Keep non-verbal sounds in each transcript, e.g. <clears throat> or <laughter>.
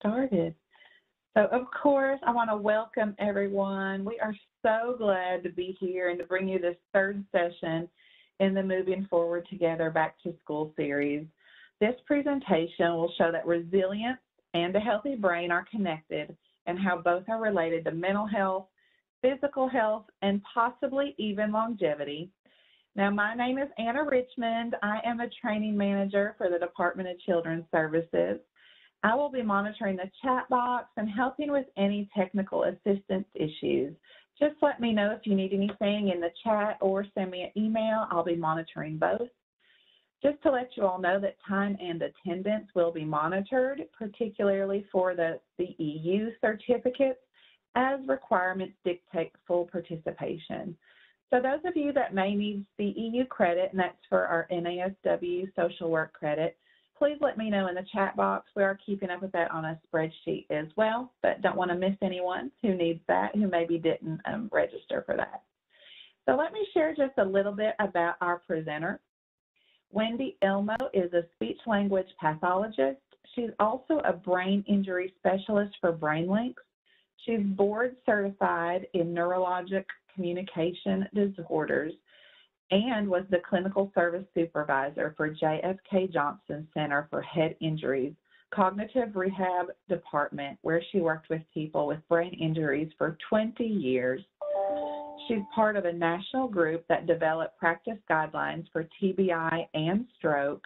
started. So, of course, I want to welcome everyone. We are so glad to be here and to bring you this third session in the Moving Forward Together Back to School series. This presentation will show that resilience and a healthy brain are connected and how both are related to mental health, physical health, and possibly even longevity. Now, my name is Anna Richmond. I am a training manager for the Department of Children's Services. I will be monitoring the chat box and helping with any technical assistance issues. Just let me know if you need anything in the chat or send me an email. I'll be monitoring both. Just to let you all know that time and attendance will be monitored, particularly for the, the EU certificates, as requirements dictate full participation. So those of you that may need the EU credit, and that's for our NASW social work credit, please let me know in the chat box. We are keeping up with that on a spreadsheet as well, but don't want to miss anyone who needs that, who maybe didn't um, register for that. So let me share just a little bit about our presenter. Wendy Ellmo is a speech language pathologist. She's also a brain injury specialist for BrainLinks. She's board certified in neurologic communication disorders and was the clinical service supervisor for JFK Johnson Center for Head Injuries Cognitive Rehab Department, where she worked with people with brain injuries for 20 years. She's part of a national group that developed practice guidelines for TBI and stroke.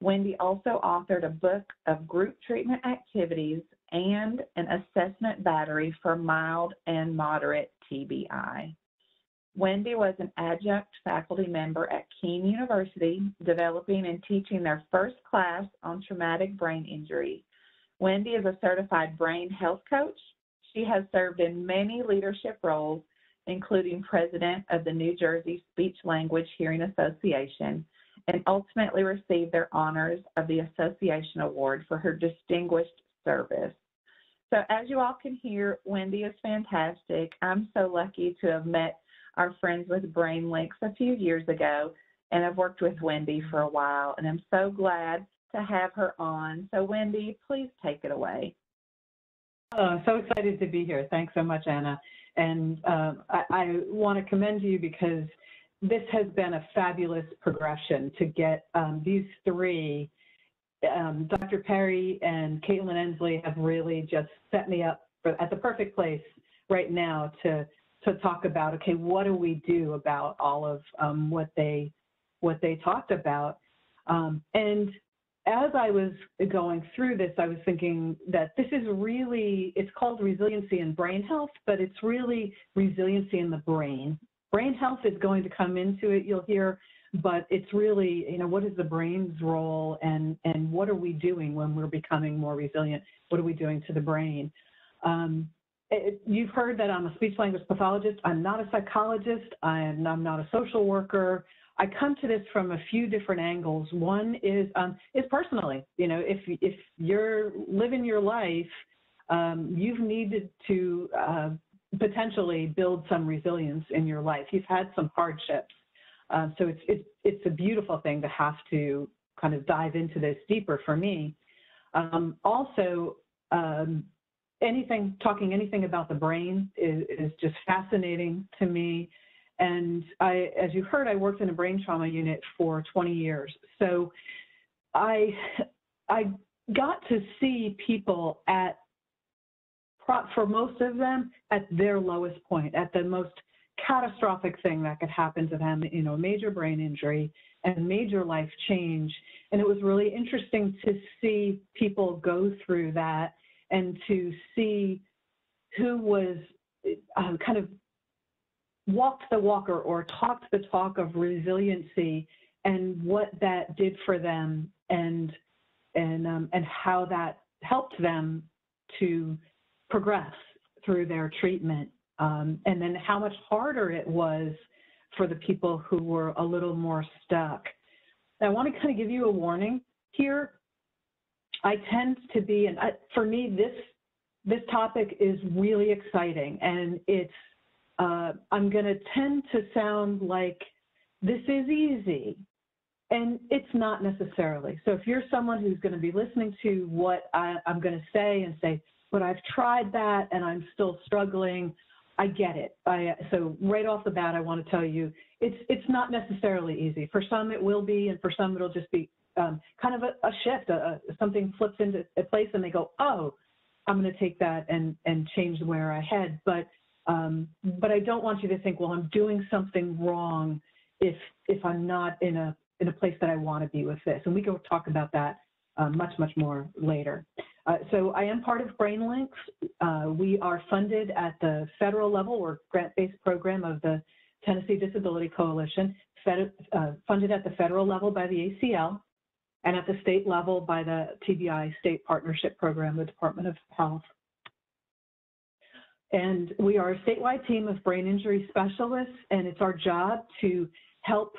Wendy also authored a book of group treatment activities and an assessment battery for mild and moderate TBI. Wendy was an adjunct faculty member at Kean University, developing and teaching their first class on traumatic brain injury. Wendy is a certified brain health coach. She has served in many leadership roles, including president of the New Jersey Speech Language Hearing Association, and ultimately received their honors of the Association Award for her distinguished service. So as you all can hear, Wendy is fantastic. I'm so lucky to have met our friends with BrainLinks a few years ago, and I've worked with Wendy for a while, and I'm so glad to have her on. So Wendy, please take it away. Oh, so excited to be here. Thanks so much, Anna. And uh, I, I want to commend you because this has been a fabulous progression to get um, these three. Um, Dr. Perry and Caitlin Ensley have really just set me up for, at the perfect place right now to to talk about okay what do we do about all of um, what they what they talked about um, and as I was going through this, I was thinking that this is really, it's called resiliency in brain health, but it's really resiliency in the brain. Brain health is going to come into it, you'll hear, but it's really, you know, what is the brain's role and, and what are we doing when we're becoming more resilient? What are we doing to the brain? Um, it, you've heard that I'm a speech language pathologist. I'm not a psychologist. I'm, I'm not a social worker. I come to this from a few different angles. One is um, is personally, you know, if if you're living your life, um, you've needed to uh, potentially build some resilience in your life. You've had some hardships, uh, so it's it's it's a beautiful thing to have to kind of dive into this deeper for me. Um, also, um, anything talking anything about the brain is, is just fascinating to me. And I, as you heard, I worked in a brain trauma unit for 20 years. So I, I got to see people at, for most of them, at their lowest point, at the most catastrophic thing that could happen to them, you know, major brain injury and major life change. And it was really interesting to see people go through that and to see who was um, kind of walked the walker or talked the talk of resiliency and what that did for them and and um, and how that helped them to progress through their treatment um, and then how much harder it was for the people who were a little more stuck. Now, I want to kind of give you a warning here. I tend to be, and I, for me, this this topic is really exciting, and it's uh, I'm going to tend to sound like this is easy, and it's not necessarily. So if you're someone who's going to be listening to what I, I'm going to say and say, but I've tried that and I'm still struggling, I get it. I, so right off the bat, I want to tell you, it's it's not necessarily easy. For some, it will be, and for some, it'll just be um, kind of a, a shift. A, a, something flips into a place, and they go, "Oh, I'm going to take that and and change where I head." But um, but I don't want you to think, "Well, I'm doing something wrong if if I'm not in a in a place that I want to be with this." And we can talk about that uh, much much more later. Uh, so I am part of BrainLinks. Uh, we are funded at the federal level. We're grant-based program of the Tennessee Disability Coalition, fed, uh, funded at the federal level by the ACL, and at the state level by the TBI State Partnership Program, the Department of Health. And we are a statewide team of brain injury specialists, and it's our job to help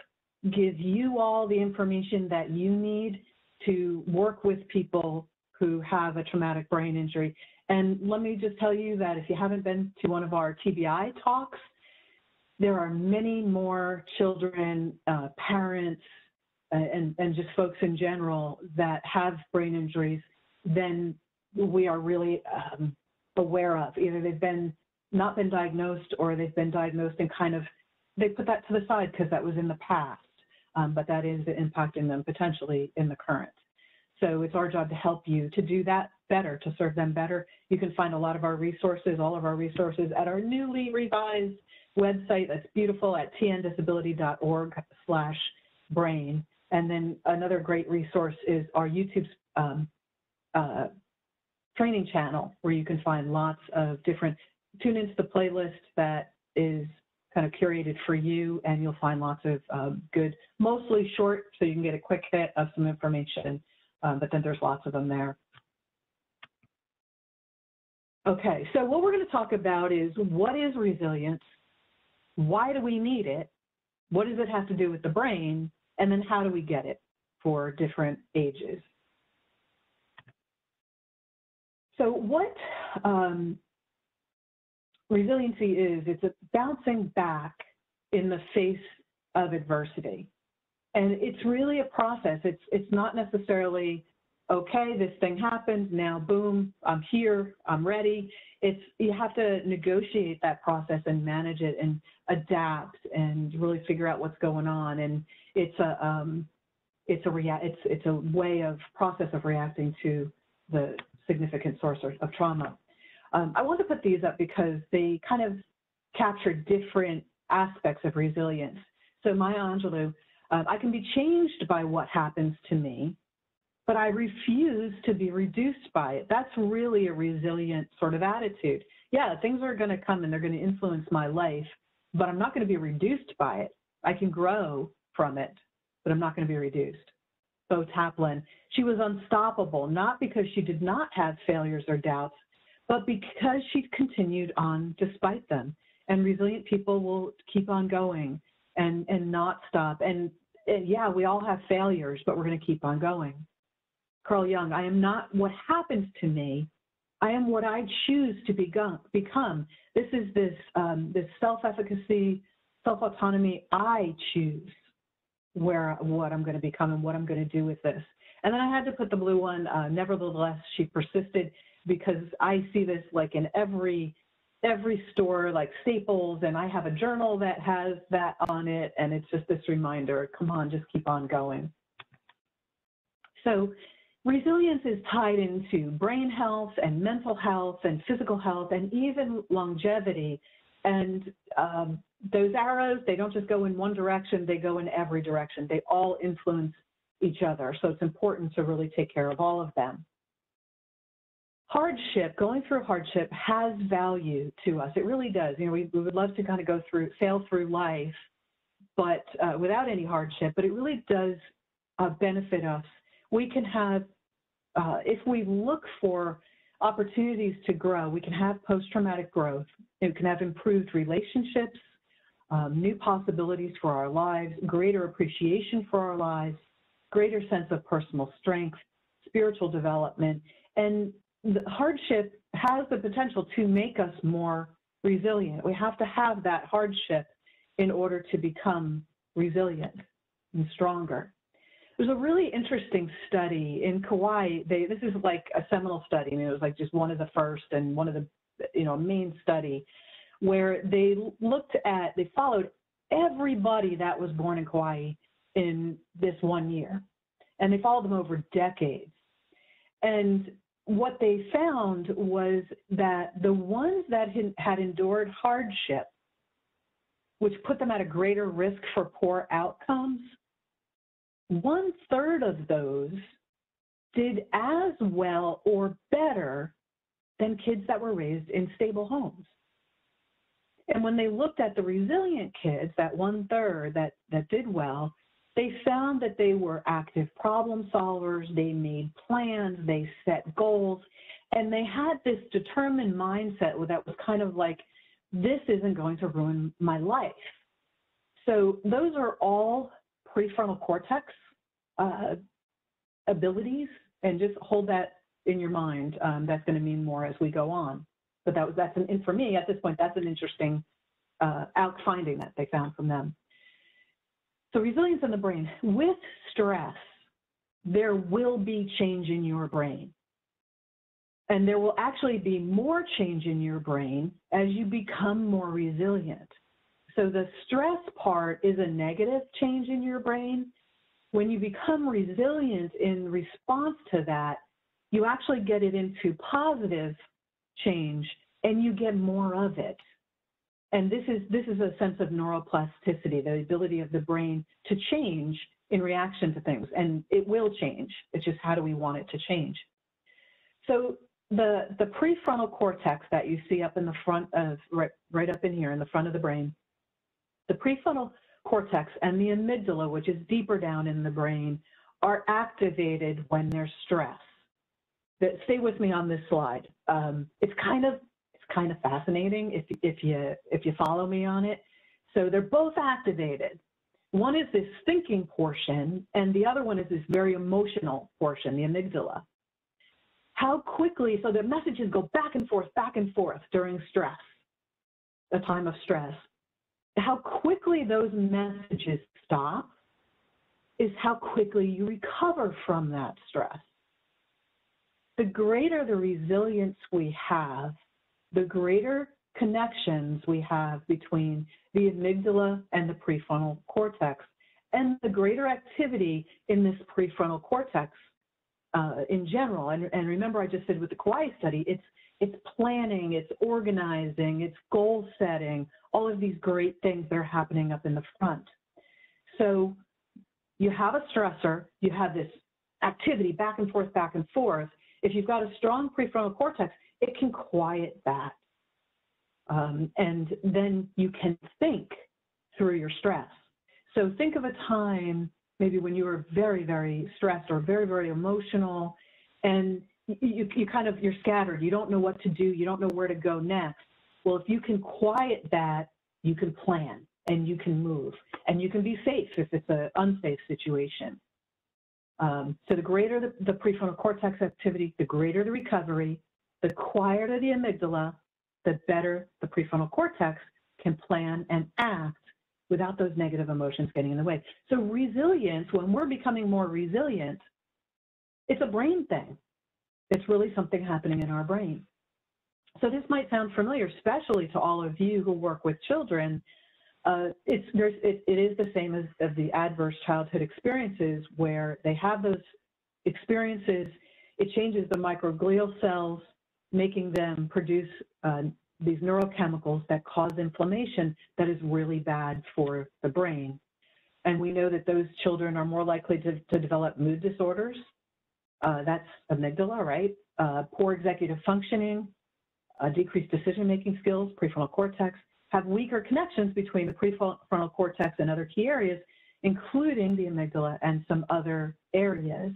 give you all the information that you need to work with people who have a traumatic brain injury. And let me just tell you that if you haven't been to one of our TBI talks, there are many more children, uh, parents, and, and just folks in general that have brain injuries than we are really um, aware of. Either they've been not been diagnosed or they've been diagnosed and kind of they put that to the side because that was in the past, um, but that is impacting them potentially in the current. So it's our job to help you to do that better, to serve them better. You can find a lot of our resources, all of our resources at our newly revised website that's beautiful at tndisability.org slash brain. And then another great resource is our YouTube um, uh, training channel where you can find lots of different, tune into the playlist that is kind of curated for you and you'll find lots of um, good, mostly short so you can get a quick hit of some information, um, but then there's lots of them there. Okay, so what we're going to talk about is what is resilience, why do we need it, what does it have to do with the brain, and then how do we get it for different ages? So what um, resiliency is, it's a bouncing back in the face of adversity. And it's really a process. It's, it's not necessarily, okay, this thing happened, now boom, I'm here, I'm ready. It's, you have to negotiate that process and manage it and adapt and really figure out what's going on. And it's a um, it's a rea- it's it's a way of process of reacting to the significant source of trauma. Um, I want to put these up because they kind of capture different aspects of resilience. So Maya Angelou, uh, I can be changed by what happens to me, but I refuse to be reduced by it. That's really a resilient sort of attitude. Yeah, things are going to come and they're going to influence my life, but I'm not going to be reduced by it. I can grow from it, but I'm not going to be reduced. Beau Taplin, she was unstoppable, not because she did not have failures or doubts, but because she continued on despite them. And resilient people will keep on going and, and not stop. And, and yeah, we all have failures, but we're going to keep on going. Carl Jung, I am not what happens to me. I am what I choose to become. This is this, um, this self-efficacy, self-autonomy I choose where what I'm going to become and what I'm going to do with this. And then I had to put the blue one. Uh, nevertheless, she persisted because I see this like in every every store, like Staples, and I have a journal that has that on it, and it's just this reminder. Come on, just keep on going. So. Resilience is tied into brain health and mental health and physical health and even longevity. And um, those arrows, they don't just go in one direction, they go in every direction. They all influence each other. So it's important to really take care of all of them. Hardship, going through hardship has value to us. It really does. You know, we, we would love to kind of go through, sail through life, but uh, without any hardship, but it really does uh, benefit us. We can have, uh, if we look for opportunities to grow, we can have post-traumatic growth. It can have improved relationships, um, new possibilities for our lives, greater appreciation for our lives, greater sense of personal strength, spiritual development, and the hardship has the potential to make us more resilient. We have to have that hardship in order to become resilient and stronger. There's a really interesting study in Kauai. They, this is like a seminal study. I mean, it was like just one of the first and one of the, you know, main study where they looked at, they followed everybody that was born in Kauai in this one year. And they followed them over decades. And what they found was that the ones that had endured hardship, which put them at a greater risk for poor outcomes, one third of those did as well or better than kids that were raised in stable homes. And when they looked at the resilient kids, that one third that, that did well, they found that they were active problem solvers, they made plans, they set goals, and they had this determined mindset that was kind of like, this isn't going to ruin my life. So those are all prefrontal cortex uh, abilities, and just hold that in your mind. Um, that's going to mean more as we go on. But that was that's an for me at this point that's an interesting uh, out finding that they found from them. So resilience in the brain with stress, there will be change in your brain. And there will actually be more change in your brain as you become more resilient. So the stress part is a negative change in your brain. When you become resilient in response to that, you actually get it into positive change and you get more of it. And this is, this is a sense of neuroplasticity, the ability of the brain to change in reaction to things. And it will change. It's just how do we want it to change? So the, the prefrontal cortex that you see up in the front of, right, right up in here in the front of the brain, the prefrontal cortex and the amygdala, which is deeper down in the brain, are activated when there's stress. Stay with me on this slide. Um, it's kind of it's kind of fascinating if, if, you, if you follow me on it. So they're both activated. One is this thinking portion, and the other one is this very emotional portion, the amygdala. How quickly, so the messages go back and forth, back and forth during stress, a time of stress. How quickly those messages stop is how quickly you recover from that stress. The greater the resilience we have, the greater connections we have between the amygdala and the prefrontal cortex, and the greater activity in this prefrontal cortex uh, in general. And, and, remember, I just said with the Kauai study, it's it's planning, it's organizing, it's goal setting, all of these great things that are happening up in the front. So you have a stressor, you have this activity back and forth, back and forth. If you've got a strong prefrontal cortex, it can quiet that. Um, and then you can think through your stress. So think of a time maybe when you were very, very stressed or very, very emotional and you, you kind of, you're scattered. You don't know what to do. You don't know where to go next. Well, if you can quiet that, you can plan and you can move and you can be safe if it's an unsafe situation. Um, so the greater the, the prefrontal cortex activity, the greater the recovery, the quieter the amygdala, the better the prefrontal cortex can plan and act without those negative emotions getting in the way. So resilience, when we're becoming more resilient, it's a brain thing. It's really something happening in our brain. So this might sound familiar, especially to all of you who work with children. Uh, it's, it, it is the same as, as the adverse childhood experiences where they have those experiences. It changes the microglial cells making them produce uh, these neurochemicals that cause inflammation that is really bad for the brain. And we know that those children are more likely to, to develop mood disorders. Uh, that's amygdala, right? Uh, poor executive functioning, uh, decreased decision-making skills, prefrontal cortex, have weaker connections between the prefrontal cortex and other key areas, including the amygdala and some other areas.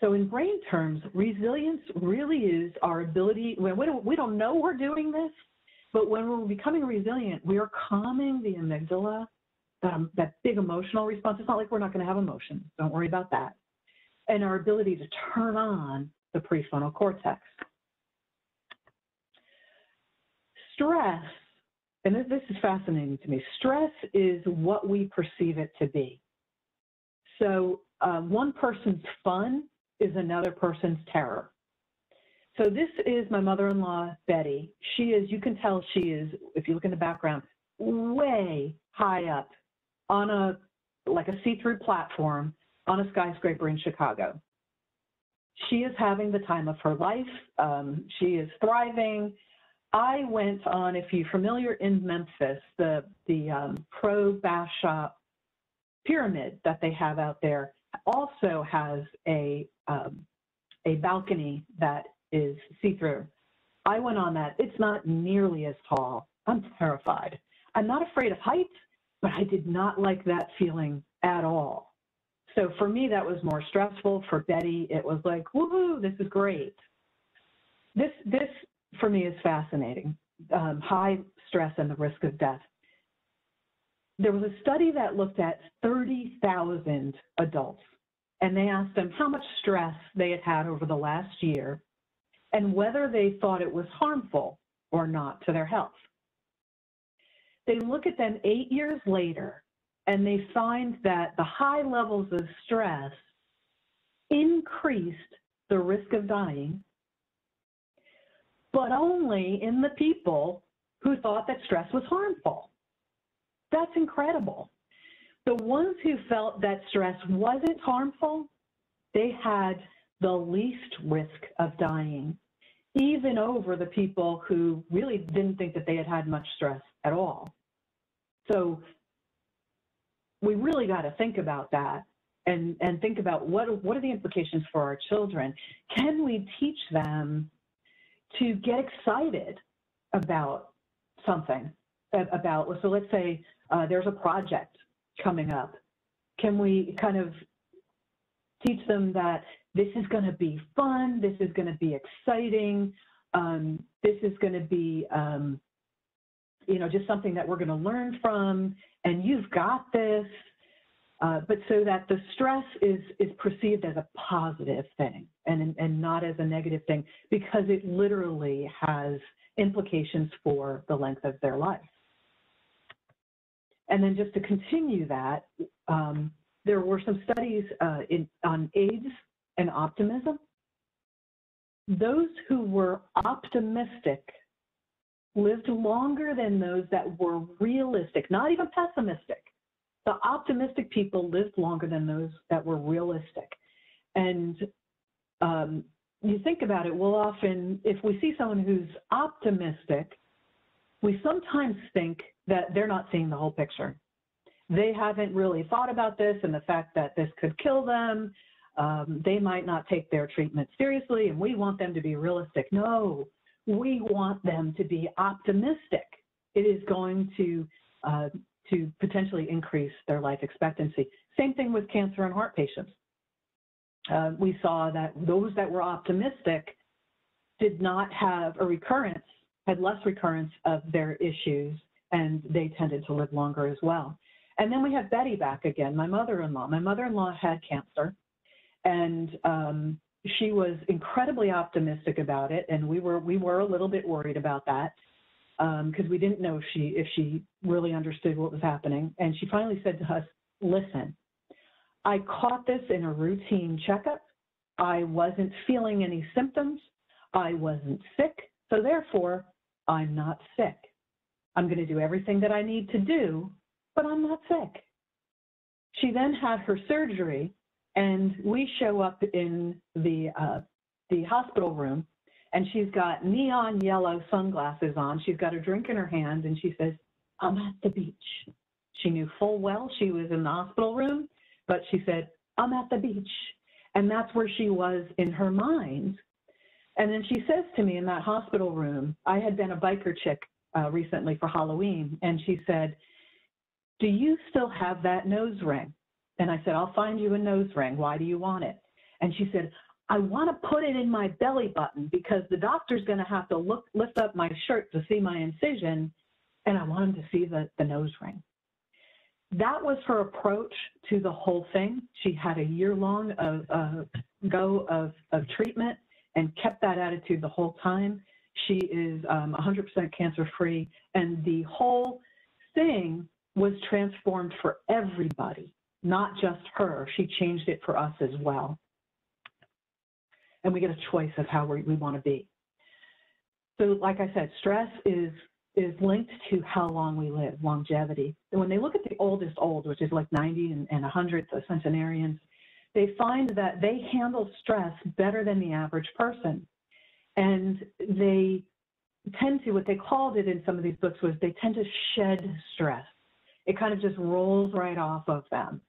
So in brain terms, resilience really is our ability, when we don't, we don't know we're doing this, but when we're becoming resilient, we are calming the amygdala, that, um, that big emotional response. It's not like we're not going to have emotions. Don't worry about that. And our ability to turn on the prefrontal cortex. Stress, and this, is fascinating to me, stress is what we perceive it to be. So um, one person's fun is another person's terror. So this is my mother-in-law, Betty. She is, you can tell she is, if you look in the background, way high up on a, like a see-through platform on a skyscraper in Chicago. She is having the time of her life. Um, she is thriving. I went on, if you're familiar in Memphis, the, the um, pro bath shop pyramid that they have out there also has a, um, a balcony that is see-through. I went on that. It's not nearly as tall. I'm terrified. I'm not afraid of heights, but I did not like that feeling at all. So for me, that was more stressful. For Betty, it was like, woohoo, this is great. This, this for me is fascinating. Um, high stress and the risk of death. There was a study that looked at 30,000 adults, and they asked them how much stress they had had over the last year and whether they thought it was harmful or not to their health. They look at them eight years later and they find that the high levels of stress increased the risk of dying, but only in the people who thought that stress was harmful. That's incredible. The ones who felt that stress wasn't harmful, they had the least risk of dying, even over the people who really didn't think that they had had much stress at all. So we really got to think about that and, and think about what, what are the implications for our children? Can we teach them to get excited about something? About, so let's say uh, there's a project coming up. Can we kind of teach them that this is going to be fun, this is going to be exciting, um, this is going to be, um, you know, just something that we're going to learn from, and you've got this. Uh, but so that the stress is is perceived as a positive thing and and not as a negative thing because it literally has implications for the length of their life. And then just to continue that, um, there were some studies uh, in, on AIDS and optimism. Those who were optimistic lived longer than those that were realistic, not even pessimistic. The optimistic people lived longer than those that were realistic. And um, you think about it, we'll often, if we see someone who's optimistic, we sometimes think that they're not seeing the whole picture. They haven't really thought about this and the fact that this could kill them. Um, they might not take their treatment seriously, and we want them to be realistic. No, we want them to be optimistic. It is going to uh, to potentially increase their life expectancy. Same thing with cancer and heart patients. Uh, we saw that those that were optimistic did not have a recurrence, had less recurrence of their issues, and they tended to live longer as well. And then we have Betty back again, my mother-in-law. My mother-in-law had cancer, and um, she was incredibly optimistic about it, and we were we were a little bit worried about that because um, we didn't know if she if she really understood what was happening. And she finally said to us, "Listen, I caught this in a routine checkup. I wasn't feeling any symptoms. I wasn't sick, so therefore I'm not sick. I'm going to do everything that I need to do, but I'm not sick." She then had her surgery and we show up in the uh, the hospital room, and she's got neon yellow sunglasses on. She's got a drink in her hand, and she says, "I'm at the beach." She knew full well she was in the hospital room, but she said, "I'm at the beach," and that's where she was in her mind. And then she says to me in that hospital room, I had been a biker chick uh, recently for Halloween, and she said, "Do you still have that nose ring?" And I said, I'll find you a nose ring. Why do you want it? And she said, I want to put it in my belly button because the doctor's going to have to look, lift up my shirt to see my incision, and I want him to see the, the nose ring. That was her approach to the whole thing. She had a year long of uh, go of, of treatment and kept that attitude the whole time. She is um, 100% cancer free, and the whole thing was transformed for everybody not just her, she changed it for us as well. And we get a choice of how we, we want to be. So like I said, stress is is linked to how long we live, longevity. And when they look at the oldest old, which is like 90 and, and 100, the centenarians, they find that they handle stress better than the average person. And they tend to, what they called it in some of these books was they tend to shed stress. It kind of just rolls right off of them.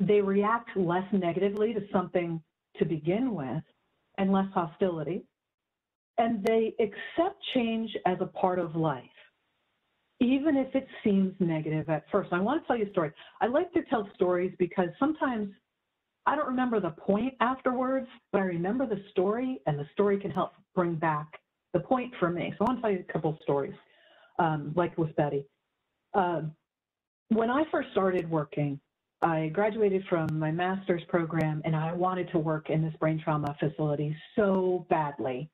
They react less negatively to something to begin with and less hostility. And they accept change as a part of life, even if it seems negative at first. I want to tell you a story. I like to tell stories because sometimes I don't remember the point afterwards, but I remember the story, and the story can help bring back the point for me. So I want to tell you a couple stories, um, like with Betty. Uh, when I first started working, I graduated from my master's program and I wanted to work in this brain trauma facility so badly.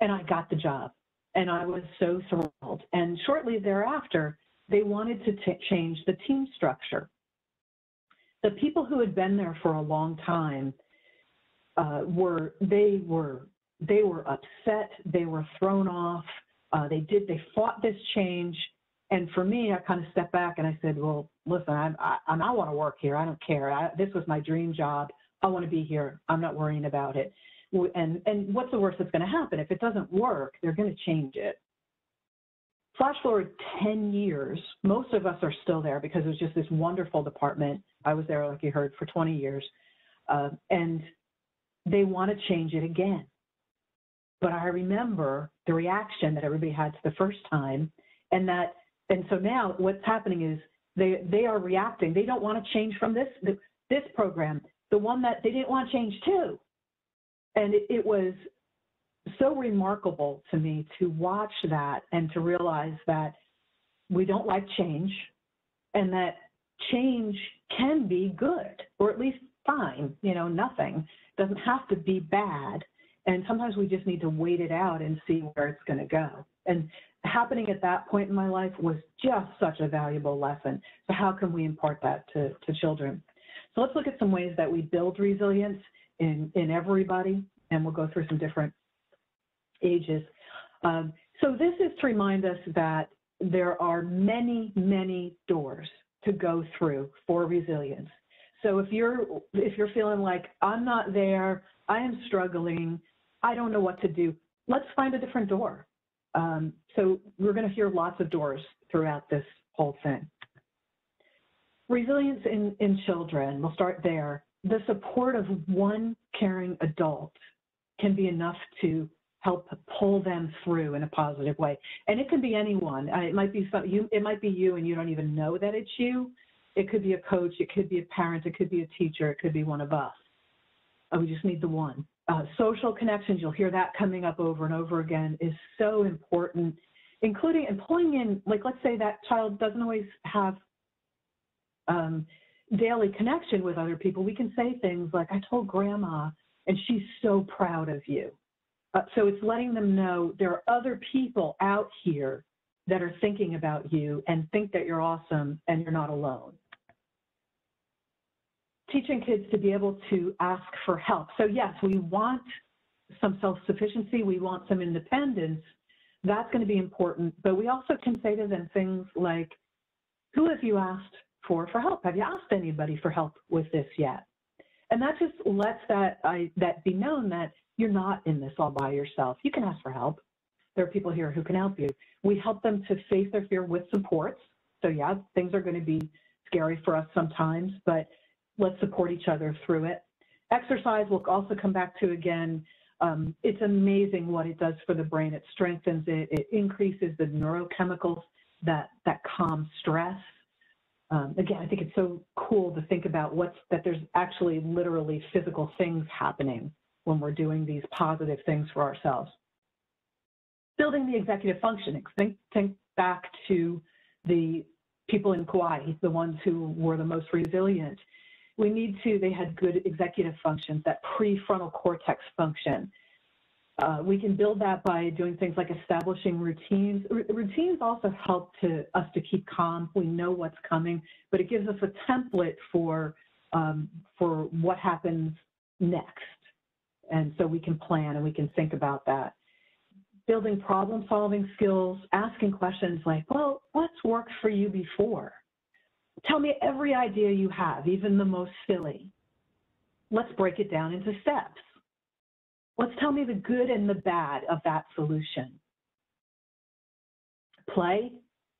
And I got the job and I was so thrilled. And shortly thereafter, they wanted to change the team structure. The people who had been there for a long time uh, were, they were they were upset, they were thrown off, uh, they did, they fought this change. And for me, I kind of stepped back and I said, well, listen, I, I, I want to work here. I don't care. I, this was my dream job. I want to be here. I'm not worrying about it. And, and what's the worst that's going to happen? If it doesn't work, they're going to change it. Flash forward 10 years, most of us are still there because it was just this wonderful department. I was there, like you heard, for 20 years. Uh, and they want to change it again. But I remember the reaction that everybody had to the first time, and that, and so now what's happening is they they are reacting. They don't want to change from this this program, the one that they didn't want to change to, and it, it was so remarkable to me to watch that and to realize that we don't like change, and that change can be good or at least fine. You know, nothing doesn't have to be bad and sometimes we just need to wait it out and see where it's going to go. And happening at that point in my life was just such a valuable lesson. So how can we impart that to, to children? So let's look at some ways that we build resilience in, in everybody, and we'll go through some different ages. Um, so this is to remind us that there are many, many doors to go through for resilience. So if you're if you're feeling like I'm not there, I am struggling, I don't know what to do. Let's find a different door. Um, so we're going to hear lots of doors throughout this whole thing. Resilience in, in children, we'll start there. The support of one caring adult can be enough to help pull them through in a positive way. And it can be anyone. Uh, it might be some, you. It might be you, and you don't even know that it's you. It could be a coach. It could be a parent. It could be a teacher. It could be one of us. Uh, we just need the one uh, social connections, you'll hear that coming up over and over again, is so important, including and pulling in, like let's say that child doesn't always have um, daily connection with other people. We can say things like, I told grandma, and she's so proud of you. Uh, so it's letting them know there are other people out here that are thinking about you and think that you're awesome and you're not alone teaching kids to be able to ask for help. So yes, we want some self-sufficiency, we want some independence. That's going to be important, but we also can say to them things like, who have you asked for for help? Have you asked anybody for help with this yet? And that just lets that I, that be known that you're not in this all by yourself. You can ask for help. There are people here who can help you. We help them to face their fear with supports. So yeah, things are going to be scary for us sometimes, but let's support each other through it. Exercise we'll also come back to again. Um, it's amazing what it does for the brain. It strengthens it. It increases the neurochemicals that that calm stress. Um, again, I think it's so cool to think about what's that there's actually literally physical things happening when we're doing these positive things for ourselves. Building the executive functioning. Think, think back to the people in Kauai, the ones who were the most resilient we need to, they had good executive functions, that prefrontal cortex function. uh, we can build that by doing things like establishing routines. R routines also help to us to keep calm. We know what's coming, but it gives us a template for um, for what happens next, and so we can plan and we can think about that. Building problem-solving skills, asking questions like, "Well, what's worked for you before? Tell me every idea you have, even the most silly. Let's break it down into steps." Let's tell me the good and the bad of that solution. Play,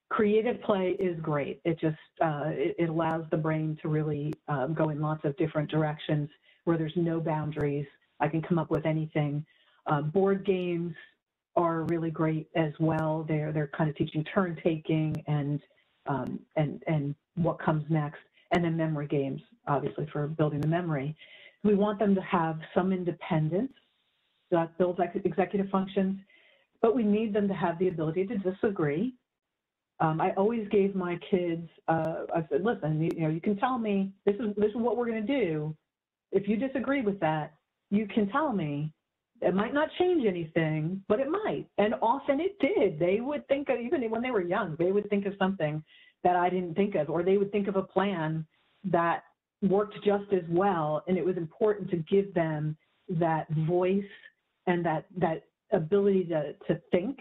creative play is great. It just, uh, it, it, allows the brain to really um, go in lots of different directions where there's no boundaries. I can come up with anything. Uh, board games are really great as well. They're, they're kind of teaching turn taking and, um, and, and what comes next. And then memory games, obviously for building the memory. We want them to have some independence that builds executive functions, but we need them to have the ability to disagree. Um, I always gave my kids, uh, I said, listen, you, you, know, you can tell me this is this is what we're going to do. If you disagree with that, you can tell me. It might not change anything, but it might, and often it did. They would think of even when they were young, they would think of something that I didn't think of, or they would think of a plan that worked just as well. And it was important to give them that voice and that that ability to to think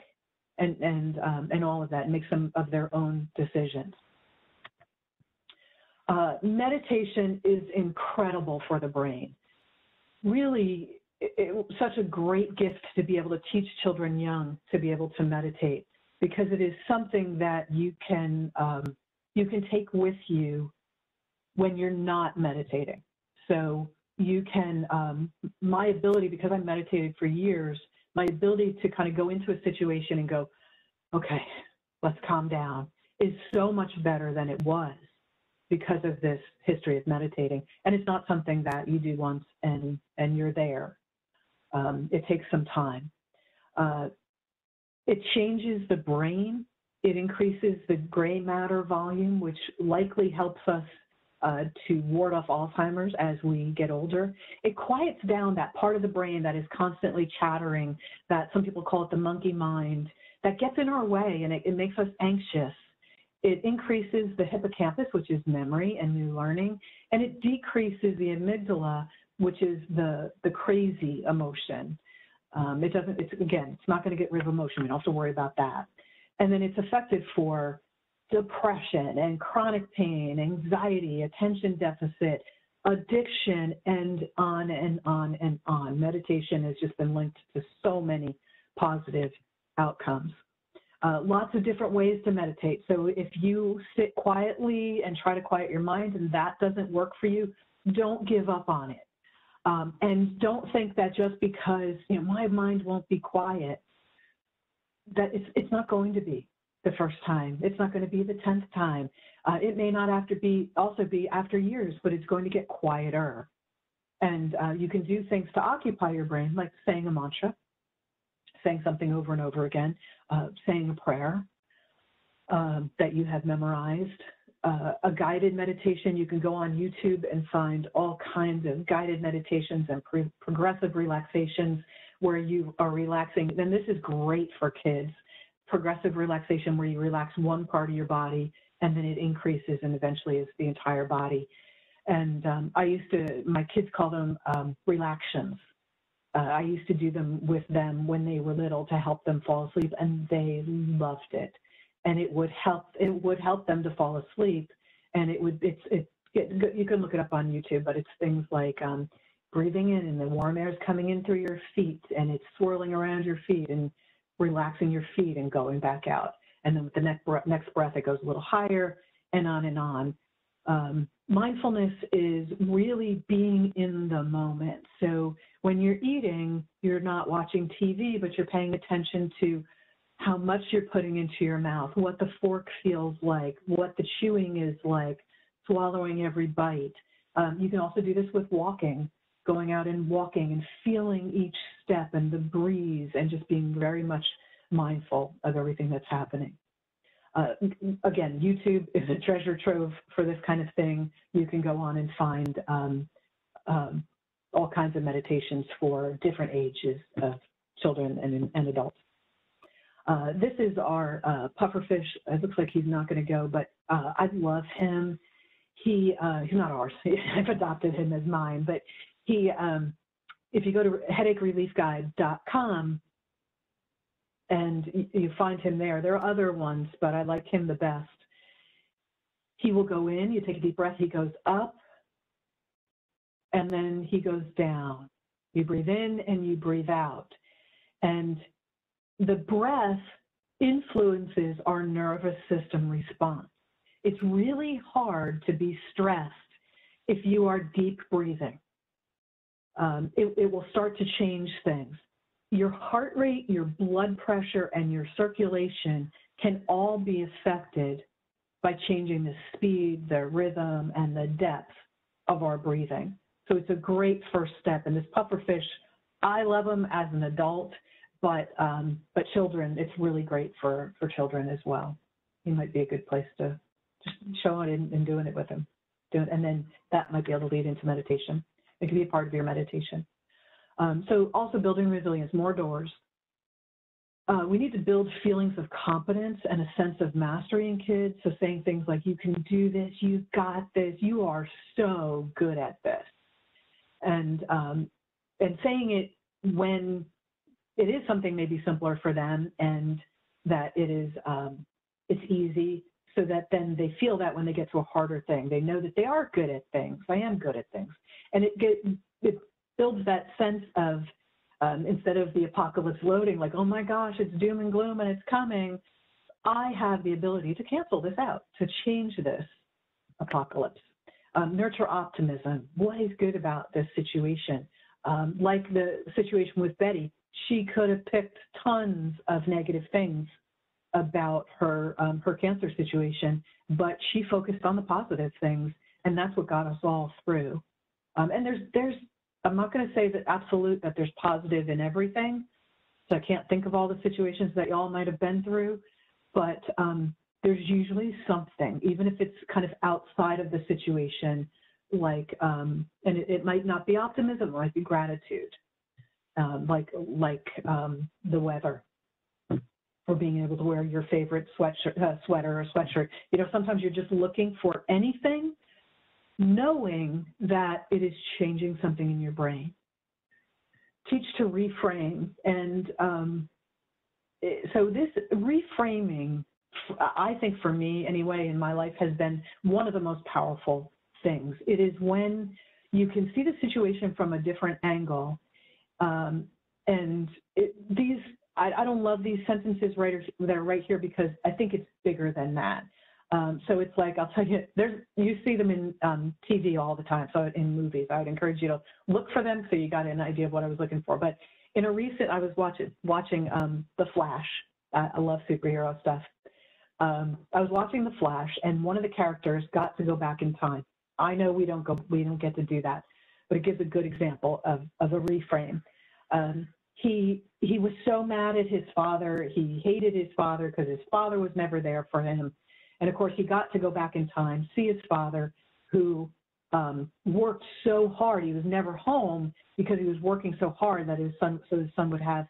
and and um, and all of that make some of their own decisions. Uh, meditation is incredible for the brain. Really, it, it, such a great gift to be able to teach children young to be able to meditate because it is something that you can um, you can take with you when you're not meditating. So you can, um, my ability, because I meditated for years, my ability to kind of go into a situation and go, okay, let's calm down is so much better than it was because of this history of meditating. And it's not something that you do once and, and you're there. Um, it takes some time. Uh, it changes the brain. It increases the gray matter volume, which likely helps us uh, to ward off Alzheimer's as we get older. It quiets down that part of the brain that is constantly chattering, that some people call it the monkey mind, that gets in our way and it, it makes us anxious. It increases the hippocampus, which is memory and new learning, and it decreases the amygdala, which is the, the crazy emotion. Um, it doesn't, it's again, it's not going to get rid of emotion. We don't have to worry about that. And then it's effective for depression and chronic pain, anxiety, attention deficit, addiction, and on and on and on. Meditation has just been linked to so many positive outcomes. Uh, lots of different ways to meditate. So if you sit quietly and try to quiet your mind and that doesn't work for you, don't give up on it. Um, and don't think that just because you know my mind won't be quiet, that it's it's not going to be the first time. It's not going to be the 10th time. Uh, it may not have to be also be after years, but it's going to get quieter. And uh, you can do things to occupy your brain, like saying a mantra, saying something over and over again, uh, saying a prayer um, that you have memorized, a guided meditation. You can go on YouTube and find all kinds of guided meditations and progressive relaxations where you are relaxing. Then this is great for kids progressive relaxation where you relax one part of your body and then it increases and eventually is the entire body. And um, I used to, my kids call them um, relaxtions. Uh, I used to do them with them when they were little to help them fall asleep, and they loved it. And it would help. It would help them to fall asleep, and it would. It's it. it you can look it up on YouTube, but it's things like um, breathing in, and the warm air is coming in through your feet, and it's swirling around your feet, and relaxing your feet and going back out. And then with the next breath, next breath, it goes a little higher and on and on. Um, mindfulness is really being in the moment. So when you're eating, you're not watching TV, but you're paying attention to how much you're putting into your mouth, what the fork feels like, what the chewing is like, swallowing every bite. Um, you can also do this with walking going out and walking and feeling each step and the breeze and just being very much mindful of everything that's happening. Uh, again, YouTube is a treasure trove for this kind of thing. You can go on and find um, um, all kinds of meditations for different ages of, children and, and adults. Uh, this is our uh, pufferfish. It looks like he's not going to go, but uh, I love him. He uh, he's not ours. <laughs> I've adopted him as mine, but he. Um, if you go to headachereliefguide.com and you find him there, there are other ones, but I like him the best. He will go in. You take a deep breath. He goes up, and then he goes down. You breathe in and you breathe out, and the breath influences our nervous system response. It's really hard to be stressed if you are deep breathing. Um, it, it will start to change things. Your heart rate, your blood pressure, and your circulation can all be affected by changing the speed, the rhythm, and the depth of our breathing. So it's a great first step. And this pufferfish, I love them as an adult but um, but children, it's really great for for children as well. He might be a good place to just show it and, and doing it with him. Do it, and then that might be able to lead into meditation. It can be a part of your meditation. Um, so also building resilience, more doors. Uh, we need to build feelings of competence and a sense of mastery in kids. So saying things like, you can do this, you got this, you are so good at this. And, um, and saying it when it is something maybe simpler for them and that it is um, it's easy so that then they feel that when they get to a harder thing they know that they are good at things. I am good at things. And it get, it builds that sense of um, instead of the apocalypse loading like oh my gosh it's doom and gloom and it's coming i have the ability to cancel this out to change this apocalypse. Um, nurture optimism. What is good about this situation? Um, like the situation with betty she could have picked tons of negative things about her um, her cancer situation, but she focused on the positive things, and that's what got us all through. Um, and there's there's I'm not going to say that absolute that there's positive in everything, so I can't think of all the situations that y'all might have been through, but um, there's usually something, even if it's kind of outside of the situation, like um, and it, it might not be optimism, it might be gratitude um, like like um, the weather for being able to wear your favorite sweatshirt, uh, sweater or sweatshirt. You know, sometimes you're just looking for anything, knowing that it is changing something in your brain. Teach to reframe. And um, so this reframing, I think for me anyway, in my life has been one of the most powerful things. It is when you can see the situation from a different angle um, and it, these, I, I, don't love these sentences right that are right here because I think it's bigger than that. Um, so it's like I'll tell you, there's you see them in um, TV all the time. So in movies, I would encourage you to look for them so you got an idea of what I was looking for. But in a recent, I was watching watching um, The Flash. I, I love superhero stuff. Um, I was watching The Flash, and one of the characters got to go back in time. I know we don't go, we don't get to do that, but it gives a good example of, of a reframe. Um, he he was so mad at his father. He hated his father because his father was never there for him. And of course, he got to go back in time, see his father, who um, worked so hard. He was never home because he was working so hard that his son, so his son would have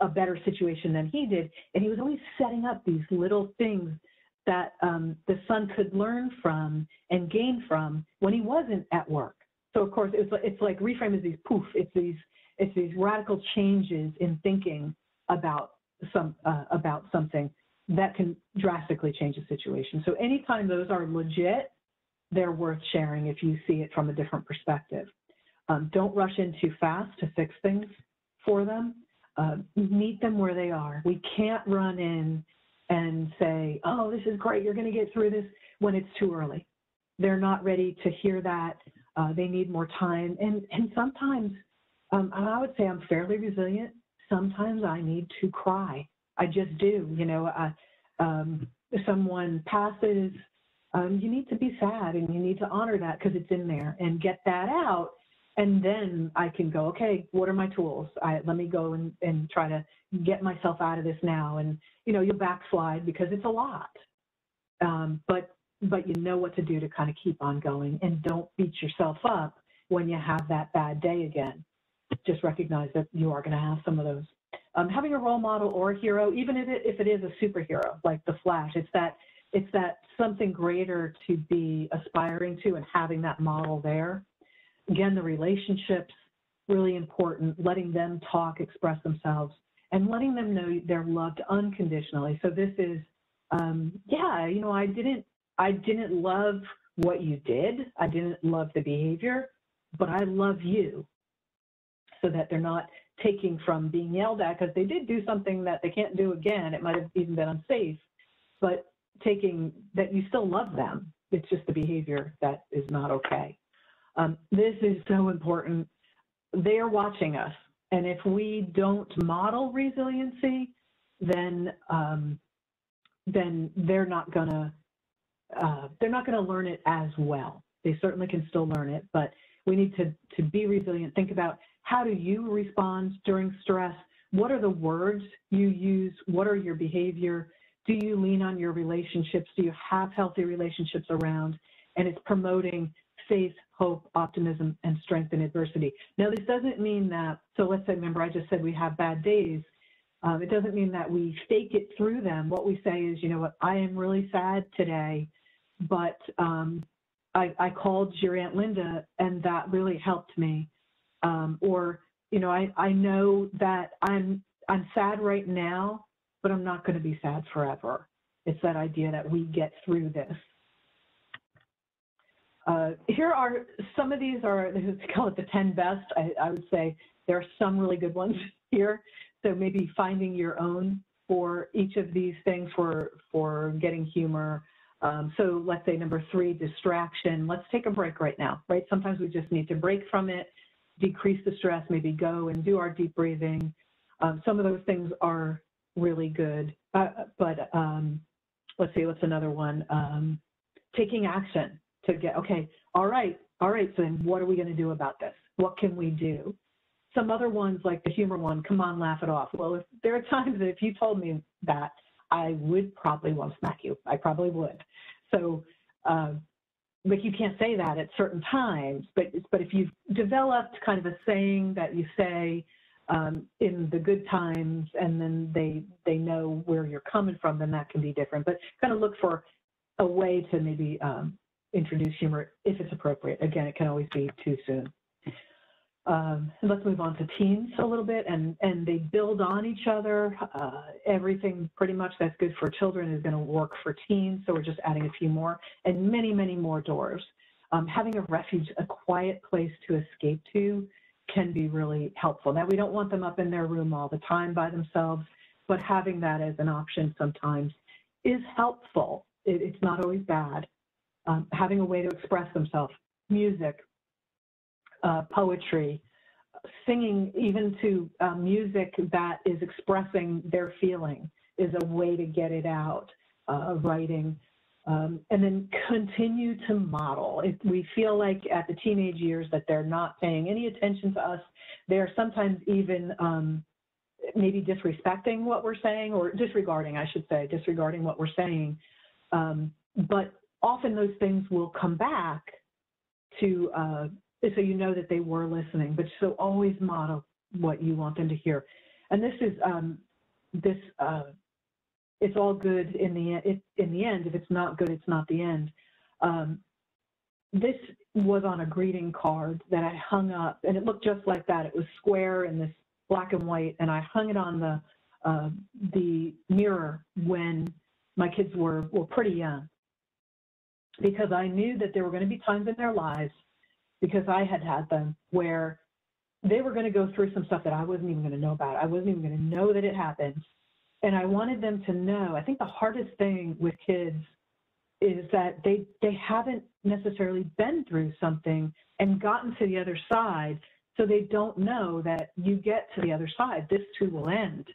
a better situation than he did. And he was always setting up these little things that um, the son could learn from and gain from when he wasn't at work. So of course, it's it's like reframe is these poof. It's these it's these radical changes in thinking about some uh, about something that can drastically change a situation. So anytime those are legit, they're worth sharing if you see it from a different perspective. Um, don't rush in too fast to fix things for them. Uh, meet them where they are. We can't run in and say, oh, this is great, you're going to get through this when it's too early. They're not ready to hear that. Uh, they need more time. And, and sometimes um, I would say I'm fairly resilient. Sometimes I need to cry. I just do. You know, uh, um, someone passes, um, you need to be sad and you need to honor that because it's in there and get that out. And then I can go, okay, what are my tools? I, let me go and, and try to get myself out of this now. And, you know, you'll backslide because it's a lot. Um, but but you know what to do to kind of keep on going and don't beat yourself up when you have that bad day again just recognize that you are going to have some of those. um, having a role model or a hero, even if it, if it is a superhero like the Flash, it's that it's that something greater to be aspiring to and having that model there. Again, the relationships really important, letting them talk, express themselves, and letting them know they're loved unconditionally. So this is, um, yeah, you know, I didn't, I didn't love what you did. I didn't love the behavior, but I love you. So that they're not taking from being yelled at because they did do something that they can't do again. It might have even been unsafe, but taking that you still love them. It's just the behavior that is not okay. Um, this is so important. They are watching us. And if we don't model resiliency, then um, then they're not gonna uh, they're not gonna learn it as well. They certainly can still learn it, but we need to to be resilient. Think about how do you respond during stress? What are the words you use? What are your behavior? Do you lean on your relationships? Do you have healthy relationships around? And it's promoting faith, hope, optimism, and strength in adversity. Now, this doesn't mean that, so let's say, remember, I just said we have bad days. Um, it doesn't mean that we fake it through them. What we say is, you know what, I am really sad today, but um, I, I, called your Aunt Linda and that really helped me. Um, or, you know, I, I know that I'm, I'm sad right now, but I'm not going to be sad forever. It's that idea that we get through this. Uh, here are some of these are, <laughs> call it the 10 best. I, I, would say there are some really good ones <laughs> here. So maybe finding your own for each of these things for, for getting humor. Um, so let's say number three, distraction. Let's take a break right now, right? Sometimes we just need to break from it, decrease the stress, maybe go and do our deep breathing. Um, some of those things are really good, uh, but um, let's see, what's another one? Um, taking action to get, okay, all right, all right, so then what are we going to do about this? What can we do? Some other ones, like the humor one, come on, laugh it off. Well, if, there are <laughs> times that if you told me that, I would probably want to smack you. I probably would. So, uh, like you can't say that at certain times, but but if you've developed kind of a saying that you say um, in the good times, and then they they know where you're coming from, then that can be different. But kind of look for a way to maybe um, introduce humor if it's appropriate. Again, it can always be too soon. Um, let's move on to teens a little bit, and, and they build on each other. Uh, everything pretty much that's good for children is going to work for teens, so we're just adding a few more, and many, many more doors. Um, having a refuge, a quiet place to escape to can be really helpful. Now, we don't want them up in their room all the time by themselves, but having that as an option sometimes is helpful. It, it's not always bad um, having a way to express themselves, music, uh, poetry, singing even to uh, music that is expressing their feeling is a way to get it out, uh, writing, um, and then continue to model. If we feel like at the teenage years that they're not paying any attention to us, they're sometimes even um, maybe disrespecting what we're saying or disregarding, I should say, disregarding what we're saying. Um, but often those things will come back to, uh, so you know that they were listening, but so always model what you want them to hear. And this is, um, this, uh, it's all good in the, it, in the end. If it's not good, it's not the end. Um, this was on a greeting card that I hung up, and it looked just like that. It was square and this black and white, and I hung it on the uh, the mirror when my kids were were pretty young because I knew that there were going to be times in their lives, because I had had them, where they were going to go through some stuff that I wasn't even going to know about. I wasn't even going to know that it happened. And I wanted them to know, I think the hardest thing with kids is that they they haven't necessarily been through something and gotten to the other side so they don't know that you get to the other side this too will end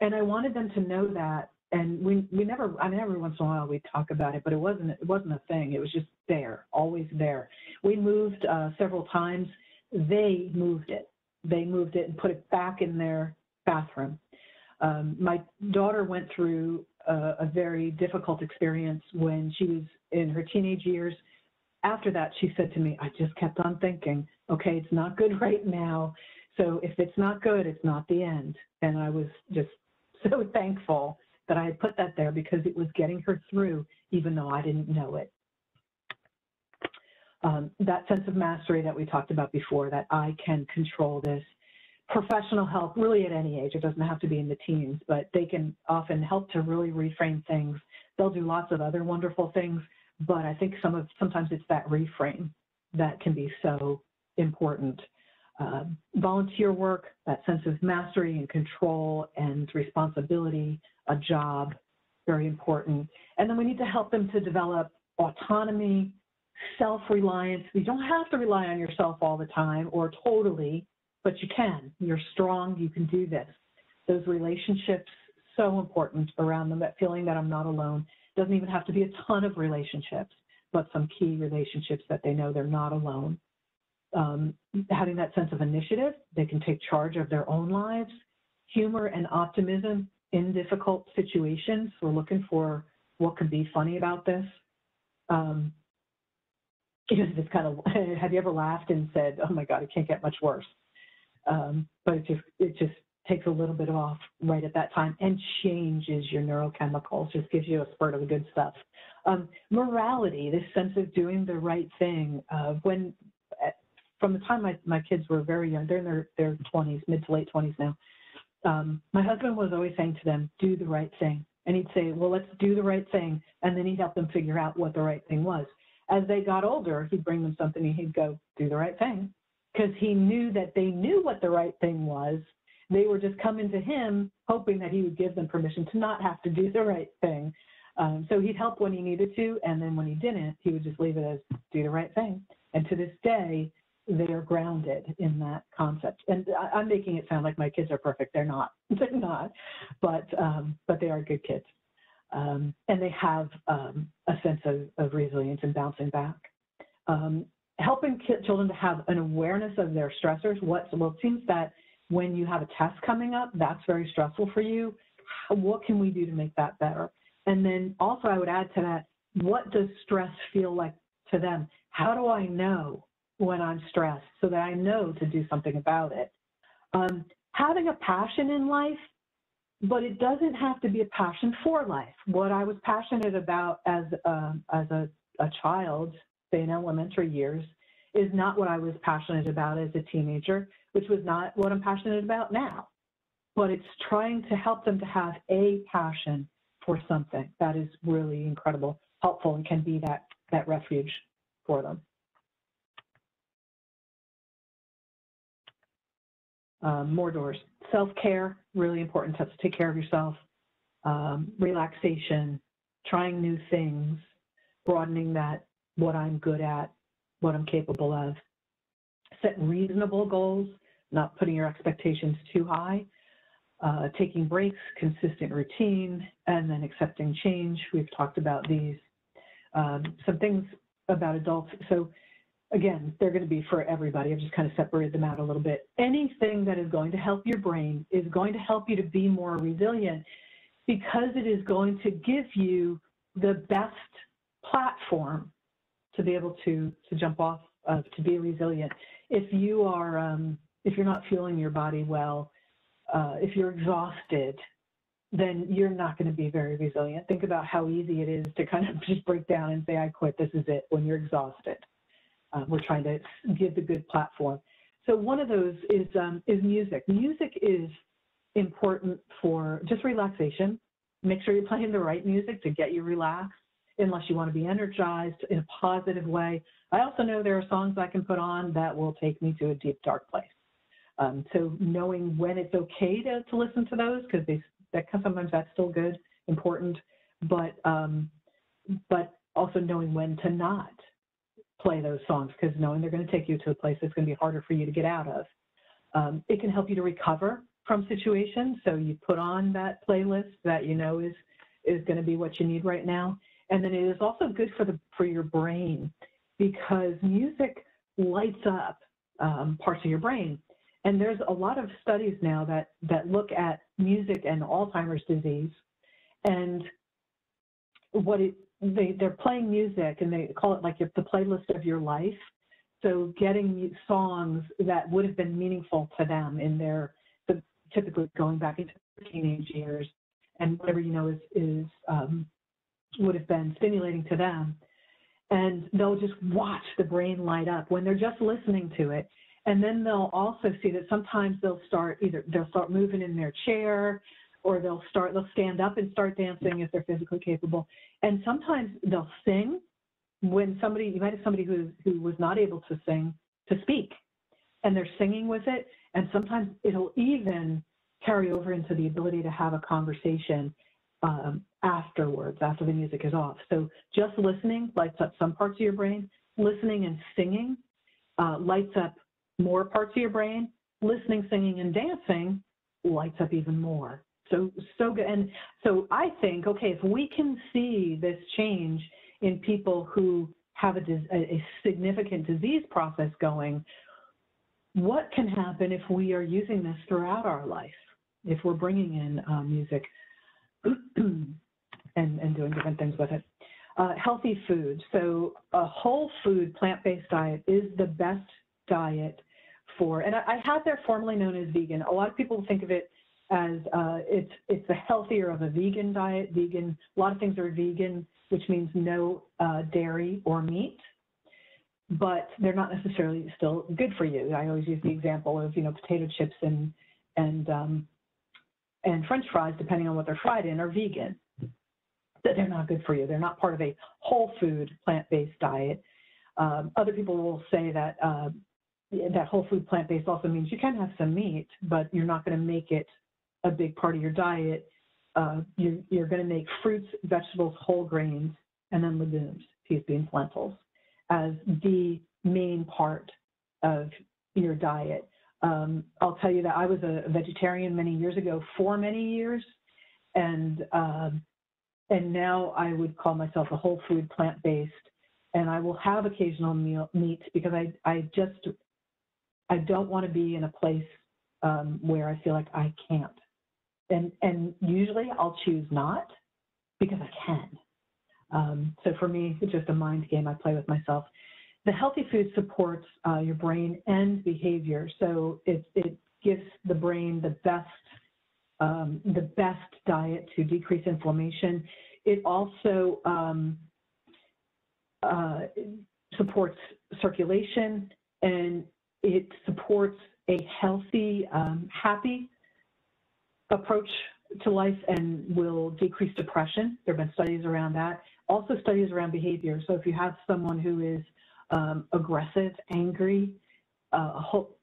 and i wanted them to know that and we we never I mean every once in a while we talk about it, but it wasn't it wasn't a thing. It was just there, always there. We moved uh, several times. They moved it. They moved it and put it back in their bathroom. Um, my daughter went through a, a very difficult experience when she was in her teenage years. After that, she said to me, "I just kept on thinking, okay, it's not good <laughs> right now." So if it's not good, it's not the end. And I was just so thankful that I had put that there because it was getting her through, even though I didn't know it. Um, that sense of mastery that we talked about before, that I can control this. Professional help, really at any age, it doesn't have to be in the teens, but they can often help to really reframe things. They'll do lots of other wonderful things, but I think some of sometimes it's that reframe that can be so important. Uh, volunteer work, that sense of mastery and control and responsibility, a job, very important. And then we need to help them to develop autonomy, self-reliance. You don't have to rely on yourself all the time or totally, but you can. You're strong, you can do this. Those relationships, so important around them, that feeling that I'm not alone. Doesn't even have to be a ton of relationships, but some key relationships that they know they're not alone. Um, having that sense of initiative, they can take charge of their own lives. Humor and optimism in difficult situations. We're looking for what could be funny about this. Um, it's kind of, <laughs> have you ever laughed and said, oh my God, it can't get much worse? Um, but it just, it just takes a little bit off right at that time and changes your neurochemicals, just gives you a spurt of the good stuff. Um, morality, this sense of doing the right thing. Uh, when, from the time my, my kids were very young, they're in their, their 20s, mid to late 20s now, um, my husband was always saying to them, do the right thing. And he'd say, well, let's do the right thing. And then he'd help them figure out what the right thing was. As they got older, he'd bring them something and he'd go, do the right thing. Because he knew that they knew what the right thing was they were just coming to him hoping that he would give them permission to not have to do the right thing. Um, so he'd help when he needed to, and then when he didn't, he would just leave it as do the right thing. And to this day, they are grounded in that concept. And I, am making it sound like my kids are perfect. They're not. <laughs> They're not. But um, but they are good kids, um, and they have um, a sense of, of resilience and bouncing back. Um, helping children to have an awareness of their stressors. What well, it seems that when you have a test coming up, that's very stressful for you. What can we do to make that better? And then also, I would add to that, what does stress feel like to them? How do I know when I'm stressed so that I know to do something about it? Um, having a passion in life, but it doesn't have to be a passion for life. What I was passionate about as a, as a, a child, say in elementary years, is not what I was passionate about as a teenager which was not what I'm passionate about now. But it's trying to help them to have a passion for something that is really incredible, helpful, and can be that, that refuge for them. Um, more doors. Self-care, really important to take care of yourself. Um, relaxation, trying new things, broadening that, what I'm good at, what I'm capable of. Set reasonable goals not putting your expectations too high, uh, taking breaks, consistent routine, and then accepting change. We've talked about these. Um, some things about adults. So again, they're going to be for everybody. I've just kind of separated them out a little bit. Anything that is going to help your brain is going to help you to be more resilient because it is going to give you the best platform to be able to, to jump off of, to be resilient. If you are, um, if you're not feeling your body well, uh, if you're exhausted, then you're not going to be very resilient. Think about how easy it is to kind of <laughs> just break down and say, I quit, this is it, when you're exhausted. Uh, we're trying to give the good platform. So one of those is, um, is music. Music is important for just relaxation. Make sure you're playing the right music to get you relaxed, unless you want to be energized in a positive way. I also know there are songs I can put on that will take me to a deep, dark place. Um, so knowing when it's okay to, to listen to those, because they that sometimes that's still good, important, but um, but also knowing when to not play those songs, because knowing they're going to take you to a place that's going to be harder for you to get out of. Um, it can help you to recover from situations. So you put on that playlist that you know is is going to be what you need right now, and then it is also good for the for your brain because music lights up um, parts of your brain. And there's a lot of studies now that, that look at music and Alzheimer's disease. And what it, they, they're playing music and they call it like the playlist of your life So getting songs that would have been meaningful to them in their, typically going back into teenage years, and whatever you know is, is um, would have been stimulating to them. And they'll just watch the brain light up when they're just listening to it. And then they'll also see that sometimes they'll start either they'll start moving in their chair or they'll start they'll stand up and start dancing if they're physically capable. And sometimes they'll sing when somebody you might have somebody who who was not able to sing to speak and they're singing with it and sometimes it'll even carry over into the ability to have a conversation um, afterwards after the music is off. So just listening lights up some parts of your brain. Listening and singing uh, lights up more parts of your brain. Listening singing and dancing lights up even more so so good and so i think okay if we can see this change in people who have a, a significant disease process going, what can happen if we are using this throughout our life? If we're bringing in um, music <clears throat> and, and doing different things with it. Uh, healthy food. So a whole food plant-based diet is the best diet for, and I, I have there formerly known as vegan. A lot of people think of it as uh, it's it's the healthier of a vegan diet. Vegan, a lot of things are vegan which means no uh, dairy or meat, but they're not necessarily still good for you. I always use the example of you know potato chips and and um, and French fries, depending on what they're fried in, are vegan. That they're not good for you. They're not part of a whole food plant-based diet. Um, other people will say that uh, that whole food plant-based also means you can have some meat, but you're not going to make it a big part of your diet uh, you, you're going to make fruits, vegetables, whole grains, and then legumes, peas, beans, lentils, as the main part of your diet. Um, I'll tell you that I was a vegetarian many years ago for many years, and uh, and now I would call myself a whole food plant based, and I will have occasional meal, meat because I I just I don't want to be in a place um, where I feel like I can't and, and usually I'll choose not because I can. Um, so for me, it's just a mind game I play with myself. The healthy food supports uh, your brain and behavior. So it, it gives the brain the best, um, the best diet to decrease inflammation. It also um, uh, supports circulation and it supports a healthy, um, happy approach to life and will decrease depression. There have been studies around that. Also studies around behavior. So if you have someone who is um, aggressive, angry, uh, whole,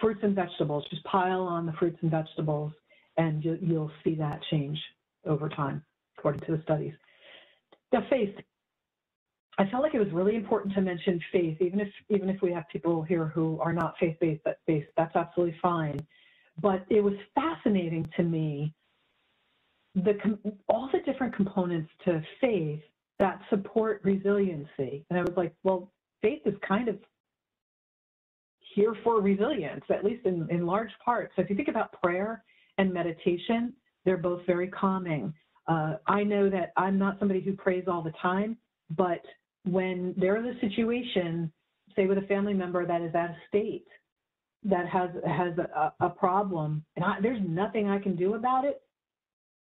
fruits and vegetables, just pile on the fruits and vegetables and you, you'll see that change over time, according to the studies. Now faith. I felt like it was really important to mention faith, even if even if we have people here who are not faith-based, based, that's absolutely fine. But it was fascinating to me the all the different components to faith that support resiliency. And I was like, well, faith is kind of here for resilience, at least in, in large part. So if you think about prayer and meditation, they're both very calming. Uh, I know that I'm not somebody who prays all the time, but when there is a situation, say with a family member that is at a state that has has a, a problem and I, there's nothing I can do about it,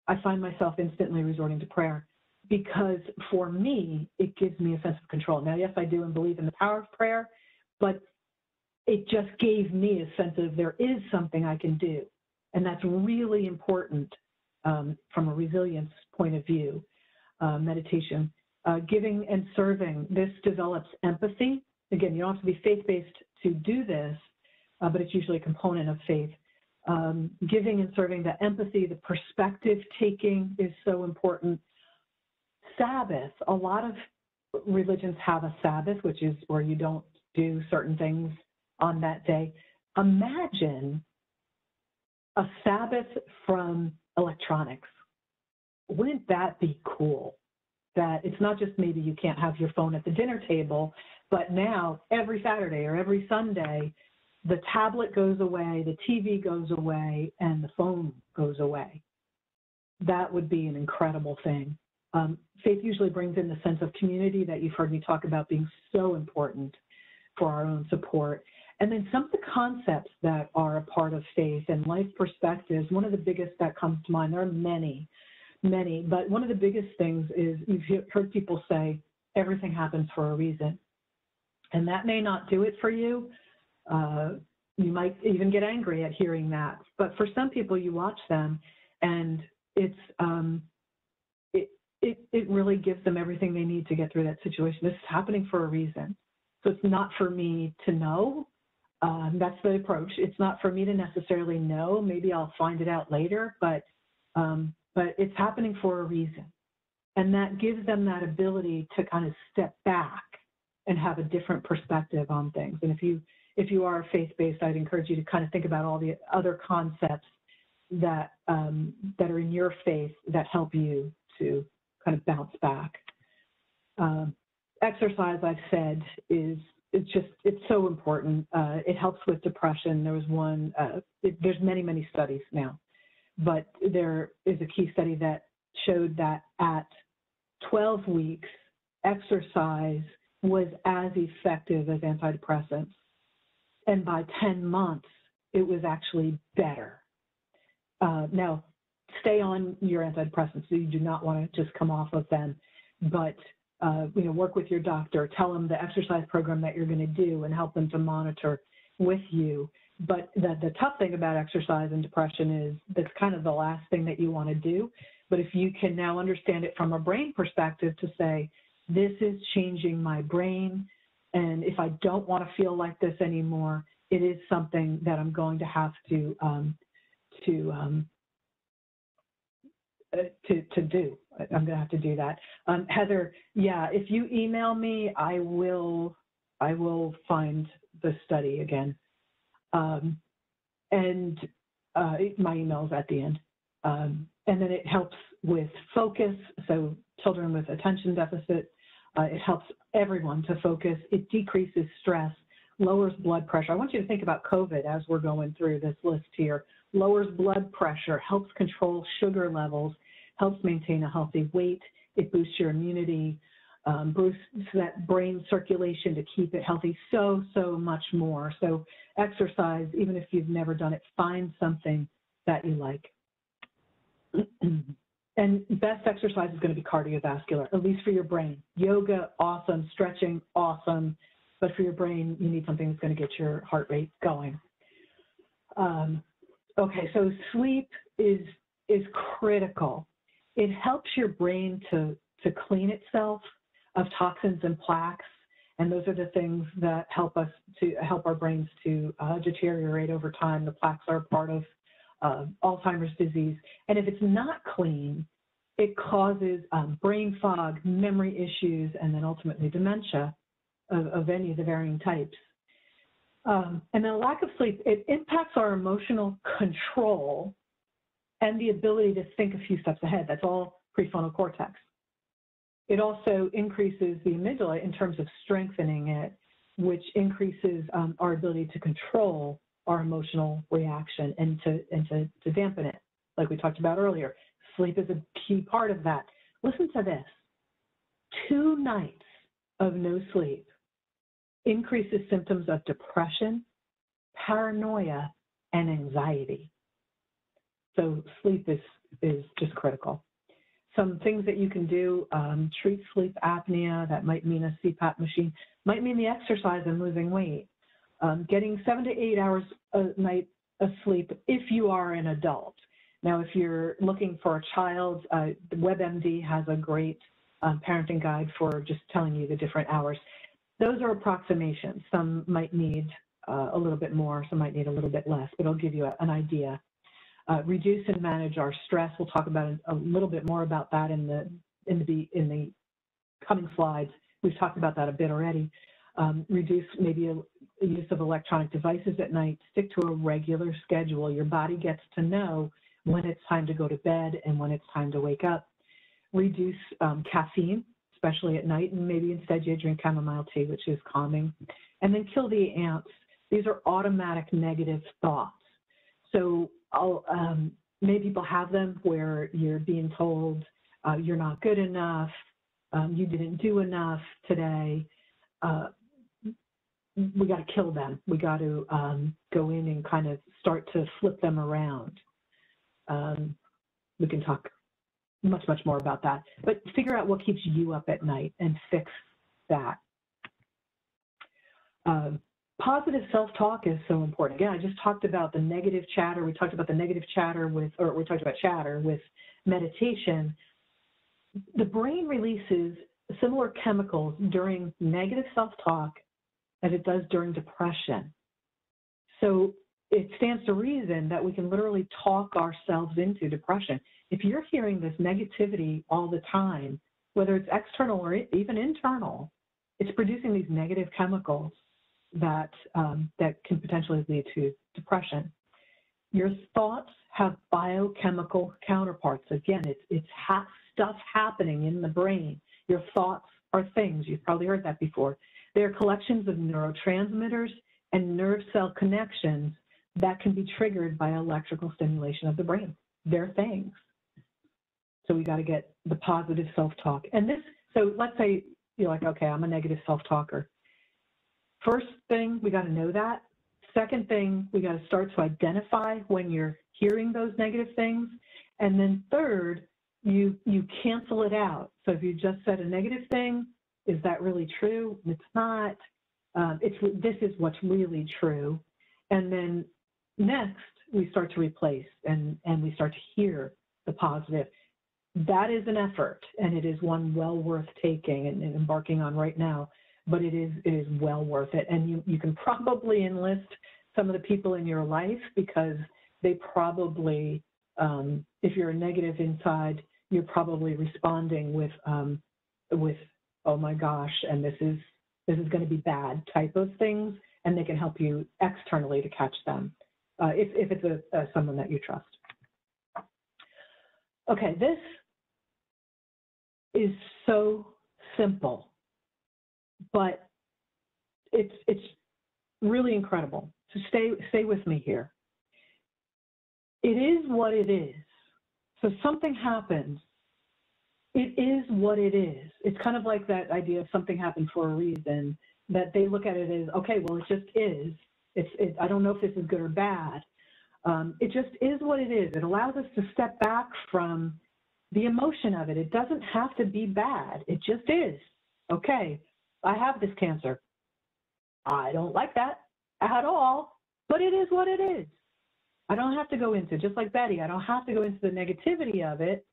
I find myself instantly resorting to prayer because for me it gives me a sense of control. Now, yes, I do and believe in the power of prayer, but it just gave me a sense of there is something I can do, and that's really important um, from a resilience point of view. Uh, meditation, uh, giving and serving. This develops empathy. Again, you don't have to be faith-based to do this, uh, but it's usually a component of faith. Um, giving and serving, the empathy, the perspective taking is so important. Sabbath, a lot of religions have a Sabbath, which is where you don't do certain things on that day. Imagine a Sabbath from electronics. Wouldn't that be cool? That it's not just maybe you can't have your phone at the dinner table, but now every Saturday or every Sunday, the tablet goes away, the TV goes away, and the phone goes away. That would be an incredible thing. Um, faith usually brings in the sense of community that you've heard me talk about being so important. for our own support. And then some of the concepts that are a part of faith and life perspectives, one of the biggest that comes to mind, there are many, many, but one of the biggest things is you've heard people say, everything happens for a reason. And that may not do it for you. Uh, you might even get angry at hearing that. But for some people, you watch them and it's, um, it, it, it really gives them everything they need to get through that situation. This is happening for a reason. So it's not for me to know. Um, that's the approach. It's not for me to necessarily know. Maybe I'll find it out later, but um, but it's happening for a reason, and that gives them that ability to kind of step back and have a different perspective on things. And if you if you are faith-based, I'd encourage you to kind of think about all the other concepts that um, that are in your faith that help you to kind of bounce back. Um, exercise, I've said, is it's just it's so important. Uh, it helps with depression. There was one. Uh, it, there's many many studies now, but there is a key study that showed that at 12 weeks, exercise was as effective as antidepressants, and by 10 months, it was actually better. Uh, now, stay on your antidepressants. So you do not want to just come off of them, but uh, you know, work with your doctor, tell them the exercise program that you're going to do and help them to monitor with you. But the, the tough thing about exercise and depression is that's kind of the last thing that you want to do. But if you can now understand it from a brain perspective to say, this is changing my brain, and if I don't want to feel like this anymore, it is something that I'm going to have to um, to um, uh, to, to do. I'm going to have to do that. Um, Heather, yeah, if you email me, I will, I will find the study again. Um, and uh, my email is at the end. Um, and then it helps with focus. So children with attention deficit, it helps everyone to focus. It decreases stress, lowers blood pressure. I want you to think about COVID as we're going through this list here. Lowers blood pressure, helps control sugar levels, helps maintain a healthy weight. It boosts your immunity, um, boosts that brain circulation to keep it healthy, so, so much more. So exercise, even if you've never done it, find something that you like. <clears throat> and best exercise is going to be cardiovascular, at least for your brain. Yoga, awesome. Stretching, awesome. But for your brain, you need something that's going to get your heart rate going. Um, okay, so sleep is is critical it helps your brain to, to clean itself of toxins and plaques. And those are the things that help us to help our brains to uh, deteriorate over time. The plaques are part of uh, Alzheimer's disease. And if it's not clean, it causes um, brain fog, memory issues, and then ultimately dementia of, of any of the varying types. Um, and then lack of sleep, it impacts our emotional control and the ability to think a few steps ahead. That's all prefrontal cortex. It also increases the amygdala in terms of strengthening it, which increases um, our ability to control our emotional reaction and to and to, to dampen it, like we talked about earlier. Sleep is a key part of that. Listen to this. Two nights of no sleep increases symptoms of depression, paranoia, and anxiety. So sleep is, is just critical. Some things that you can do, um, treat sleep apnea, that might mean a CPAP machine, might mean the exercise and losing weight. Um, getting seven to eight hours a night of sleep if you are an adult. Now, if you're looking for a child, uh, WebMD has a great um, parenting guide for just telling you the different hours. Those are approximations. Some might need uh, a little bit more, some might need a little bit less, but it'll give you a, an idea uh, reduce and manage our stress. We'll talk about a little bit more about that in the in the in the coming slides. We've talked about that a bit already. Um, reduce maybe a, use of electronic devices at night. Stick to a regular schedule. Your body gets to know when it's time to go to bed and when it's time to wake up. Reduce um, caffeine, especially at night, and maybe instead you drink chamomile tea, which is calming. And then kill the ants. These are automatic negative thoughts. So I'll, um, many people have them where you're being told uh, you're not good enough, um, you didn't do enough today. Uh, we got to kill them. We got to um, go in and kind of start to flip them around. Um, we can talk much, much more about that. But figure out what keeps you up at night and fix that. Um, positive self-talk is so important. Again, I just talked about the negative chatter. We talked about the negative chatter with, or we talked about chatter with meditation. The brain releases similar chemicals during negative self-talk as it does during depression. So it stands to reason that we can literally talk ourselves into depression. If you're hearing this negativity all the time, whether it's external or even internal, it's producing these negative chemicals that um, that can potentially lead to depression. Your thoughts have biochemical counterparts. Again, it's it's ha stuff happening in the brain. Your thoughts are things. You've probably heard that before. They're collections of neurotransmitters and nerve cell connections that can be triggered by electrical stimulation of the brain. They're things. So we got to get the positive self-talk. And this, so let's say you're like, okay, I'm a negative self-talker. First thing, we got to know that. Second thing, we got to start to identify when you're hearing those negative things. And then third, you you cancel it out. So if you just said a negative thing, is that really true? It's not. Um, it's this is what's really true. And then next, we start to replace and and we start to hear the positive. That is an effort, and it is one well worth taking and, and embarking on right now but it is it is well worth it. And you, you can probably enlist some of the people in your life because they probably, um, if you're a negative inside, you're probably responding with um, with oh my gosh, and this is this is going to be bad type of things, and they can help you externally to catch them uh, if if it's a, a someone that you trust. Okay, this is so simple but it's it's really incredible. So stay stay with me here. It is what it is. So something happens. It is what it is. It's kind of like that idea of something happened for a reason. That they look at it as okay, well, it just is. It's it, I don't know if this is good or bad. Um, it just is what it is. It allows us to step back from the emotion of it. It doesn't have to be bad. It just is. Okay, I have this cancer. I don't like that at all, but it is what it is. I don't have to go into, just like Betty, I don't have to go into the negativity of it.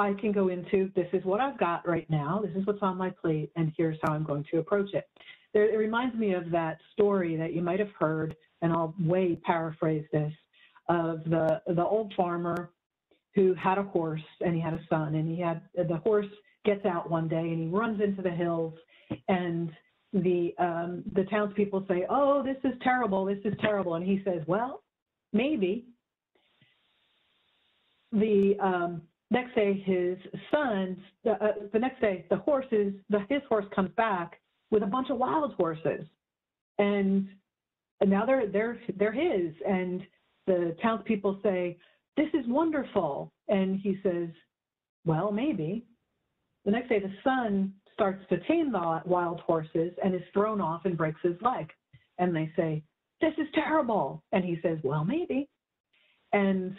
I can go into, this is what I've got right now, this is what's on my plate, and here's how I'm going to approach it. There, it reminds me of that story that you might have heard, and I'll way paraphrase this, of the, the old farmer who had a horse and he had a son, and he had, the horse gets out one day and he runs into the hills and the um, the townspeople say, "Oh, this is terrible. This is terrible," and he says, "Well, maybe." The um, next day, his son, the, uh, the next day, the horses, the, his horse comes back with a bunch of wild horses, and, and now they're they're they're his. And the townspeople say, "This is wonderful," and he says, "Well, maybe." The next day, the son starts to tame the wild horses and is thrown off and breaks his leg. And they say, This is terrible. And he says, Well, maybe. And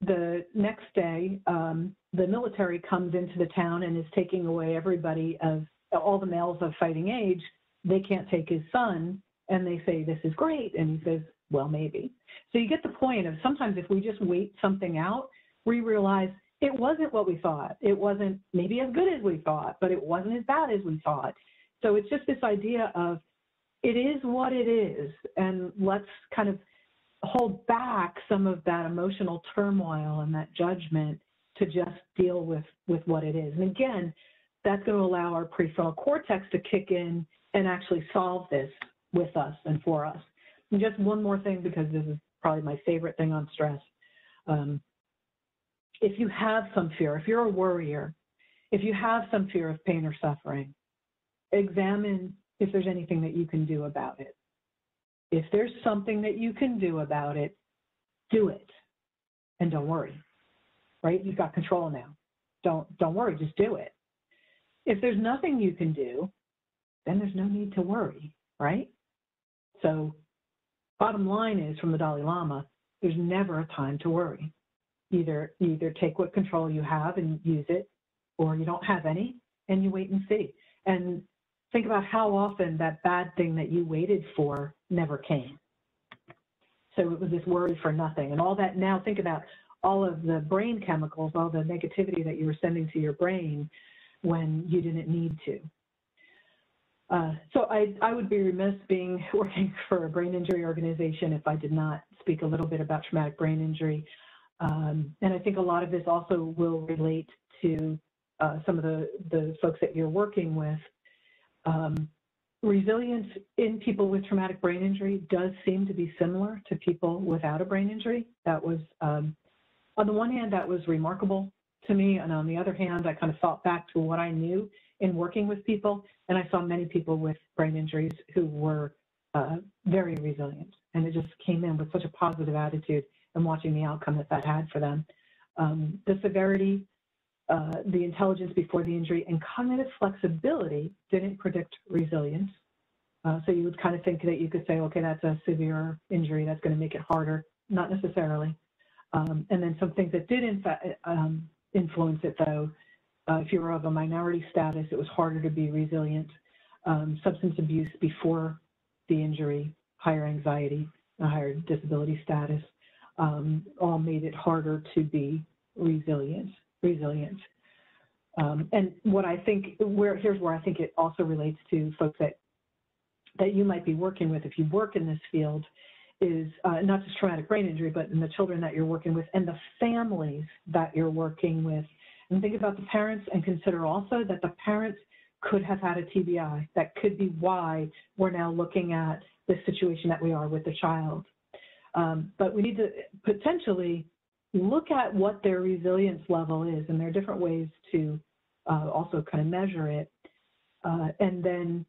the next day, um, the military comes into the town and is taking away everybody of all the males of fighting age. They can't take his son. And they say, This is great. And he says, Well, maybe. So you get the point of sometimes if we just wait something out, we realize it wasn't what we thought. It wasn't maybe as good as we thought, but it wasn't as bad as we thought. So it's just this idea of it is what it is, and let's kind of hold back some of that emotional turmoil and that judgment to just deal with with what it is. And again, that's going to allow our prefrontal cortex to kick in and actually solve this with us and for us. And just one more thing, because this is probably my favorite thing on stress. Um, if you have some fear, if you're a worrier, if you have some fear of pain or suffering, examine if there's anything that you can do about it. If there's something that you can do about it, do it. And don't worry. Right? You've got control now. Don't don't worry, just do it. If there's nothing you can do, then there's no need to worry, right? So bottom line is from the Dalai Lama, there's never a time to worry. Either, either take what control you have and use it, or you don't have any and you wait and see. And think about how often that bad thing that you waited for never came. So it was this worry for nothing. And all that now, think about all of the brain chemicals, all the negativity that you were sending to your brain when you didn't need to. Uh, so I, I would be remiss being <laughs> working for a brain injury organization if I did not speak a little bit about traumatic brain injury. Um, and I think a lot of this also will relate to uh, some of the, the folks that you're working with. Um, resilience in people with traumatic brain injury does seem to be similar to people without a brain injury. That was, um, on the one hand, that was remarkable to me. And on the other hand, I kind of thought back to what I knew in working with people. And I saw many people with brain injuries who were uh, very resilient. And it just came in with such a positive attitude and watching the outcome that that had for them. Um, the severity, uh, the intelligence before the injury, and cognitive flexibility didn't predict resilience. Uh, so you would kind of think that you could say, okay, that's a severe injury that's going to make it harder. Not necessarily. Um, and then some things that did in fact um, influence it, though, uh, if you were of a minority status, it was harder to be resilient. Um, substance abuse before the injury, higher anxiety, a higher disability status, um, all made it harder to be resilient. Resilient. Um, and what I think, where here's where I think it also relates to folks that that you might be working with if you work in this field, is uh, not just traumatic brain injury, but in the children that you're working with and the families that you're working with. And think about the parents and consider also that the parents could have had a TBI. That could be why we're now looking at the situation that we are with the child. Um, but we need to potentially look at what their resilience level is, and there are different ways to uh, also kind of measure it. Uh, and then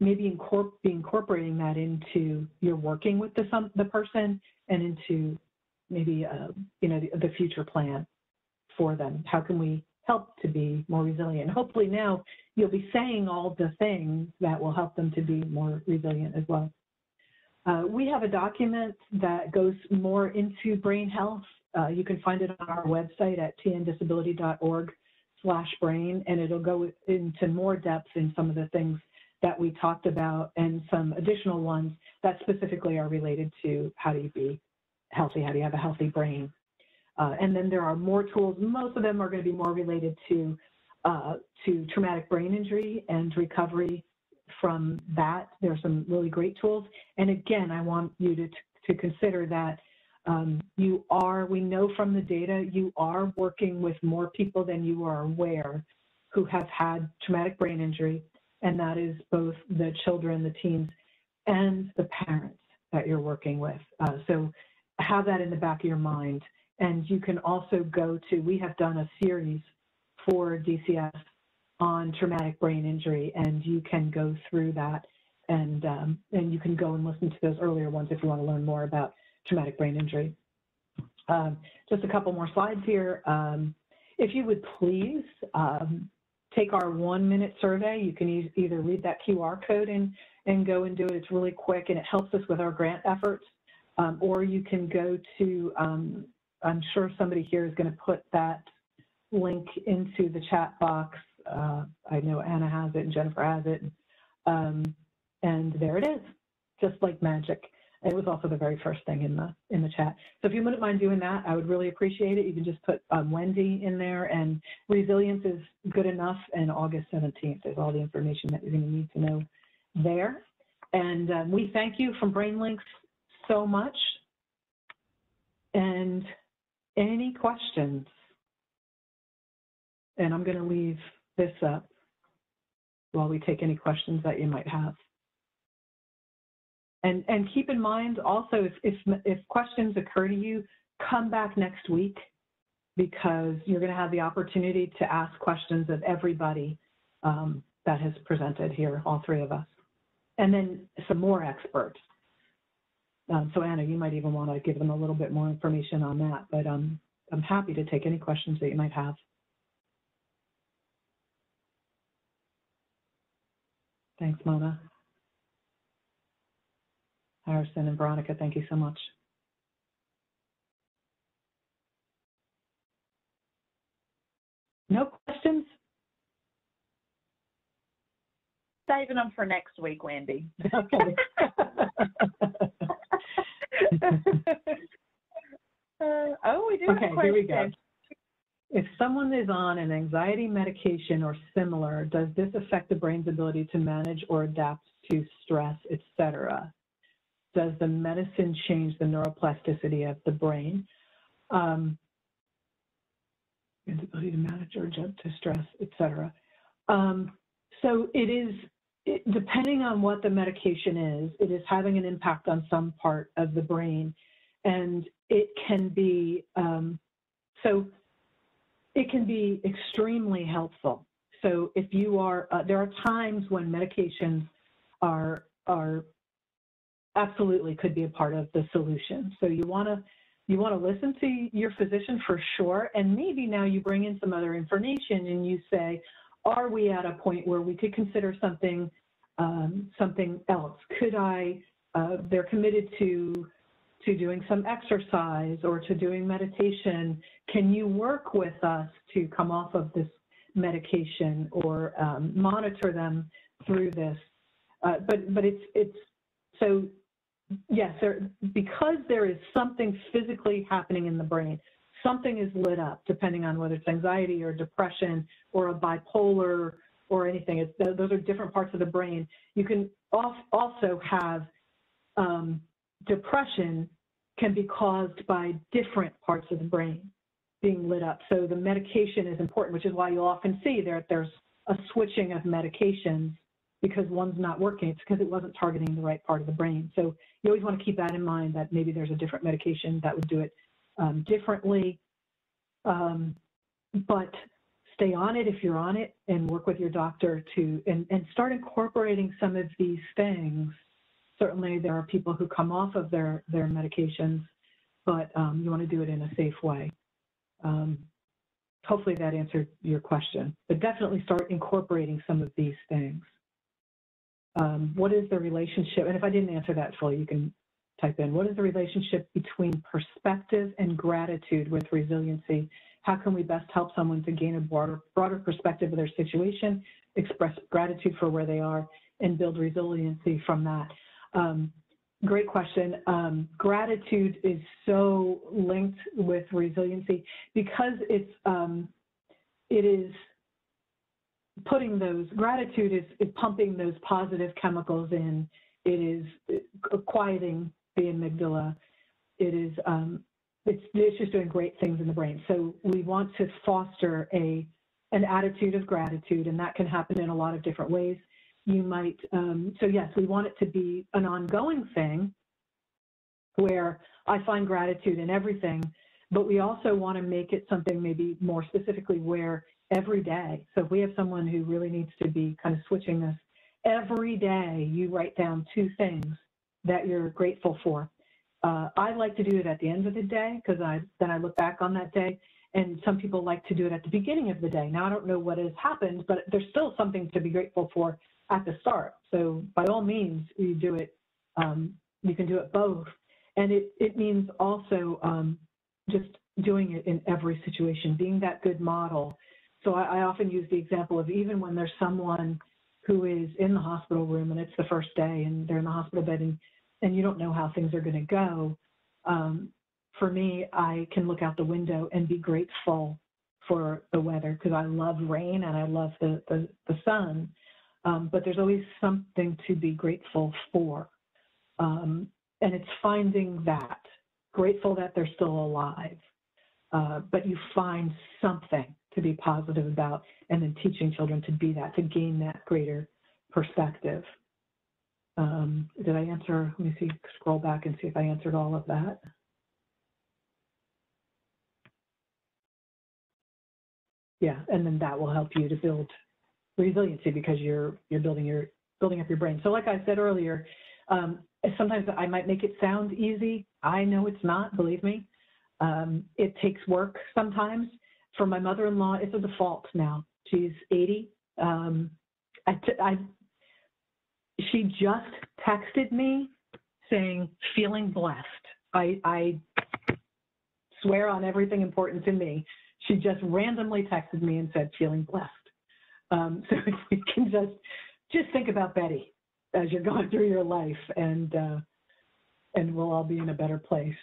maybe incorpor be incorporating that into your working with the, some, the person and into maybe, uh, you know, the, the future plan for them. How can we help to be more resilient? Hopefully now you'll be saying all the things that will help them to be more resilient as well. Uh, we have a document that goes more into brain health. Uh, you can find it on our website at tndisability.org slash brain, and it'll go into more depth in some of the things that we talked about and some additional ones that specifically are related to how do you be healthy, how do you have a healthy brain. Uh, and then there are more tools. Most of them are going to be more related to uh, to traumatic brain injury and recovery from that. There are some really great tools. And again, I want you to, to consider that um, you are, we know from the data, you are working with more people than you are aware who have had traumatic brain injury, and that is both the children, the teens, and the parents that you're working with. Uh, so have that in the back of your mind. And you can also go to, we have done a series for DCS on traumatic brain injury, and you can go through that and um, and you can go and listen to those earlier ones if you want to learn more about traumatic brain injury. Um, just a couple more slides here. Um, if you would please um, take our one minute survey, you can e either read that QR code and, and go and do it. It's really quick and it helps us with our grant efforts. Um, or you can go to, um, I'm sure somebody here is going to put that link into the chat box uh, I know Anna has it and Jennifer has it. Um, and there it is, just like magic. It was also the very first thing in the in the chat. So if you wouldn't mind doing that, I would really appreciate it. You can just put um, Wendy in there, and resilience is good enough. And August 17th is all the information that you're going to need to know there. And um, we thank you from BrainLinks so much. And any questions? And I'm going to leave this up while we take any questions that you might have. And, and keep in mind also, if, if, if questions occur to you, come back next week because you're going to have the opportunity to ask questions of everybody um, that has presented here, all three of us. And then some more experts. Um, so Anna, you might even want to give them a little bit more information on that, but um, I'm happy to take any questions that you might have. Thanks, Mona. Harrison and Veronica, thank you so much. No questions? Saving them for next week, Wendy. Okay. Uh, <laughs> <laughs> oh, we do have a Okay, question. here we go. If someone is on an anxiety medication or similar, does this affect the brain's ability to manage or adapt to stress, et cetera? Does the medicine change the neuroplasticity of the brain? Um, ability to manage or adapt to stress, et cetera. Um, so it is, it, depending on what the medication is, it is having an impact on some part of the brain. And it can be, um, so it can be extremely helpful. So if you are, uh, there are times when medications are, are absolutely could be a part of the solution. So you want to, you want to listen to your physician for sure. And maybe now you bring in some other information and you say, are we at a point where we could consider something, um, something else? Could I, uh, they're committed to to doing some exercise or to doing meditation, can you work with us to come off of this medication or um, monitor them through this? Uh, but but it's it's so yes, there, because there is something physically happening in the brain, something is lit up depending on whether it's anxiety or depression or a bipolar or anything. It's, those are different parts of the brain. You can also have um, depression can be caused by different parts of the brain being lit up. So the medication is important, which is why you'll often see there there's a switching of medications because one's not working. It's because it wasn't targeting the right part of the brain. So you always want to keep that in mind that maybe there's a different medication that would do it um, differently. Um, but stay on it if you're on it and work with your doctor to and, and start incorporating some of these things certainly there are people who come off of their, their medications, but um, you want to do it in a safe way. Um, hopefully that answered your question, but definitely start incorporating some of these things. Um, what is the relationship, and if I didn't answer that fully, you can type in, what is the relationship between perspective and gratitude with resiliency? How can we best help someone to gain a broader, broader perspective of their situation, express gratitude for where they are, and build resiliency from that? Um, great question. Um, gratitude is so linked with resiliency because it's um, it is putting those gratitude is, is, pumping those positive chemicals in. It is quieting the amygdala. It is um, it's it's just doing great things in the brain. So we want to foster a an attitude of gratitude, and that can happen in a lot of different ways you might, um, so yes, we want it to be an ongoing thing where I find gratitude in everything, but we also want to make it something maybe more specifically where every day, so if we have someone who really needs to be kind of switching this, every day you write down two things that you're grateful for. Uh, I like to do it at the end of the day because I then I look back on that day and some people like to do it at the beginning of the day. Now I don't know what has happened, but there's still something to be grateful for at the start. So by all means, you do it. Um, you can do it both, and it it means also um, just doing it in every situation, being that good model. So I, I often use the example of even when there's someone who is in the hospital room and it's the first day and they're in the hospital bed and, and you don't know how things are going to go. Um, for me, I can look out the window and be grateful for the weather because I love rain and I love the, the, the sun. Um, but there's always something to be grateful for. Um, and it's finding that, grateful that they're still alive. Uh, but you find something to be positive about, and then teaching children to be that, to gain that greater perspective. Um, did I answer? Let me see, scroll back and see if I answered all of that. Yeah, and then that will help you to build resiliency because you're you're building your building up your brain. So like I said earlier, um, sometimes I might make it sound easy. I know it's not, believe me. Um, it takes work sometimes. For my mother-in-law, it's a default now. She's 80. Um, I, I, she just texted me saying, feeling blessed. I, I swear on everything important to me. She just randomly texted me and said, feeling blessed. Um, <laughs> so we can just, just think about Betty as you're <laughs> going through your life and, uh, and we'll all be in a better place.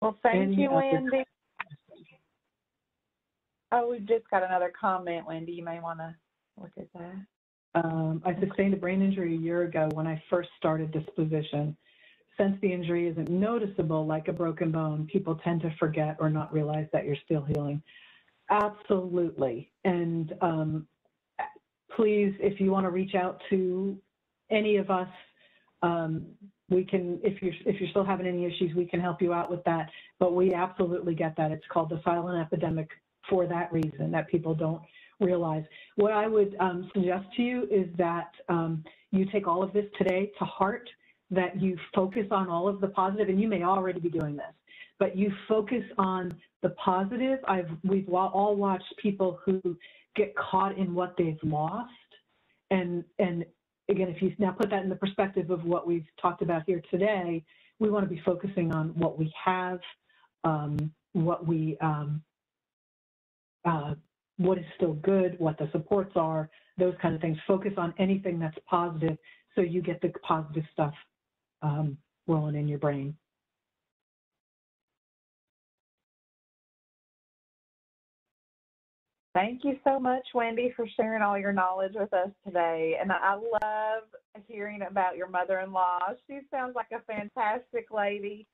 Well, thank Any you, other Wendy. Oh, we've just got another comment, Wendy. You may want to look at that. Um, I sustained a brain injury a year ago when I first started this position. Since the injury isn't noticeable like a broken bone, people tend to forget or not realize that you're still healing. Absolutely. And um, please, if you want to reach out to any of us, um, we can, if you're, if you're still having any issues, we can help you out with that. But we absolutely get that. It's called the silent epidemic for that reason, that people don't realize. What I would um, suggest to you is that um, you take all of this today to heart, that you focus on all of the positive, and you may already be doing this, but you focus on the positive. I've, we've all watched people who get caught in what they've lost. And, and again, if you now put that in the perspective of what we've talked about here today, we want to be focusing on what we have, um, what we, um, uh, what is still good, what the supports are, those kind of things. Focus on anything that's positive so you get the positive stuff um, rolling in your brain. Thank you so much, Wendy, for sharing all your knowledge with us today. And I love hearing about your mother-in-law. She sounds like a fantastic lady.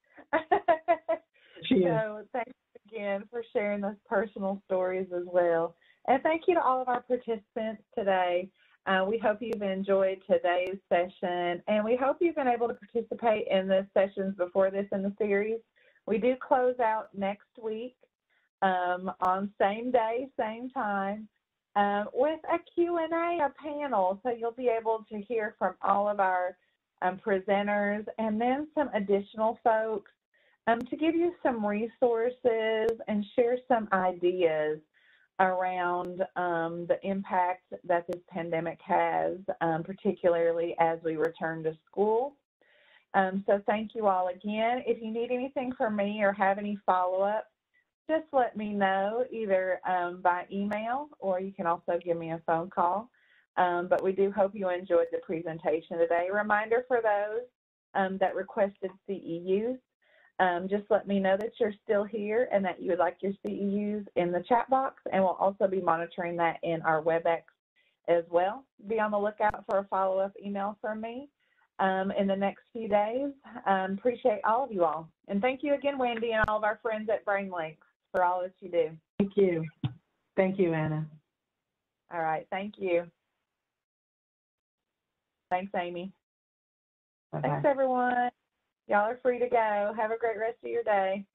She is. so thanks again for sharing those personal stories as well. And thank you to all of our participants today. Uh, we hope you've enjoyed today's session, and we hope you've been able to participate in the sessions before this in the series. We do close out next week um, on same day, same time, um, with a Q&A, a panel, so you'll be able to hear from all of our um, presenters and then some additional folks um, to give you some resources and share some ideas around um, the impact that this pandemic has, um, particularly as we return to school. Um, so thank you all again. If you need anything from me or have any follow-up, just let me know either um, by email or you can also give me a phone call. Um, but we do hope you enjoyed the presentation today. Reminder for those um, that requested CEUs, um, just let me know that you're still here and that you would like your CEUs in the chat box, and we'll also be monitoring that in our WebEx as well. Be on the lookout for a follow-up email from me um, in the next few days. Um, appreciate all of you all. And thank you again, Wendy, and all of our friends at BrainLinks for all that you do. Thank you. Thank you, Anna. All right, thank you. Thanks, Amy. Bye-bye. Thanks, everyone. Y'all are free to go. Have a great rest of your day.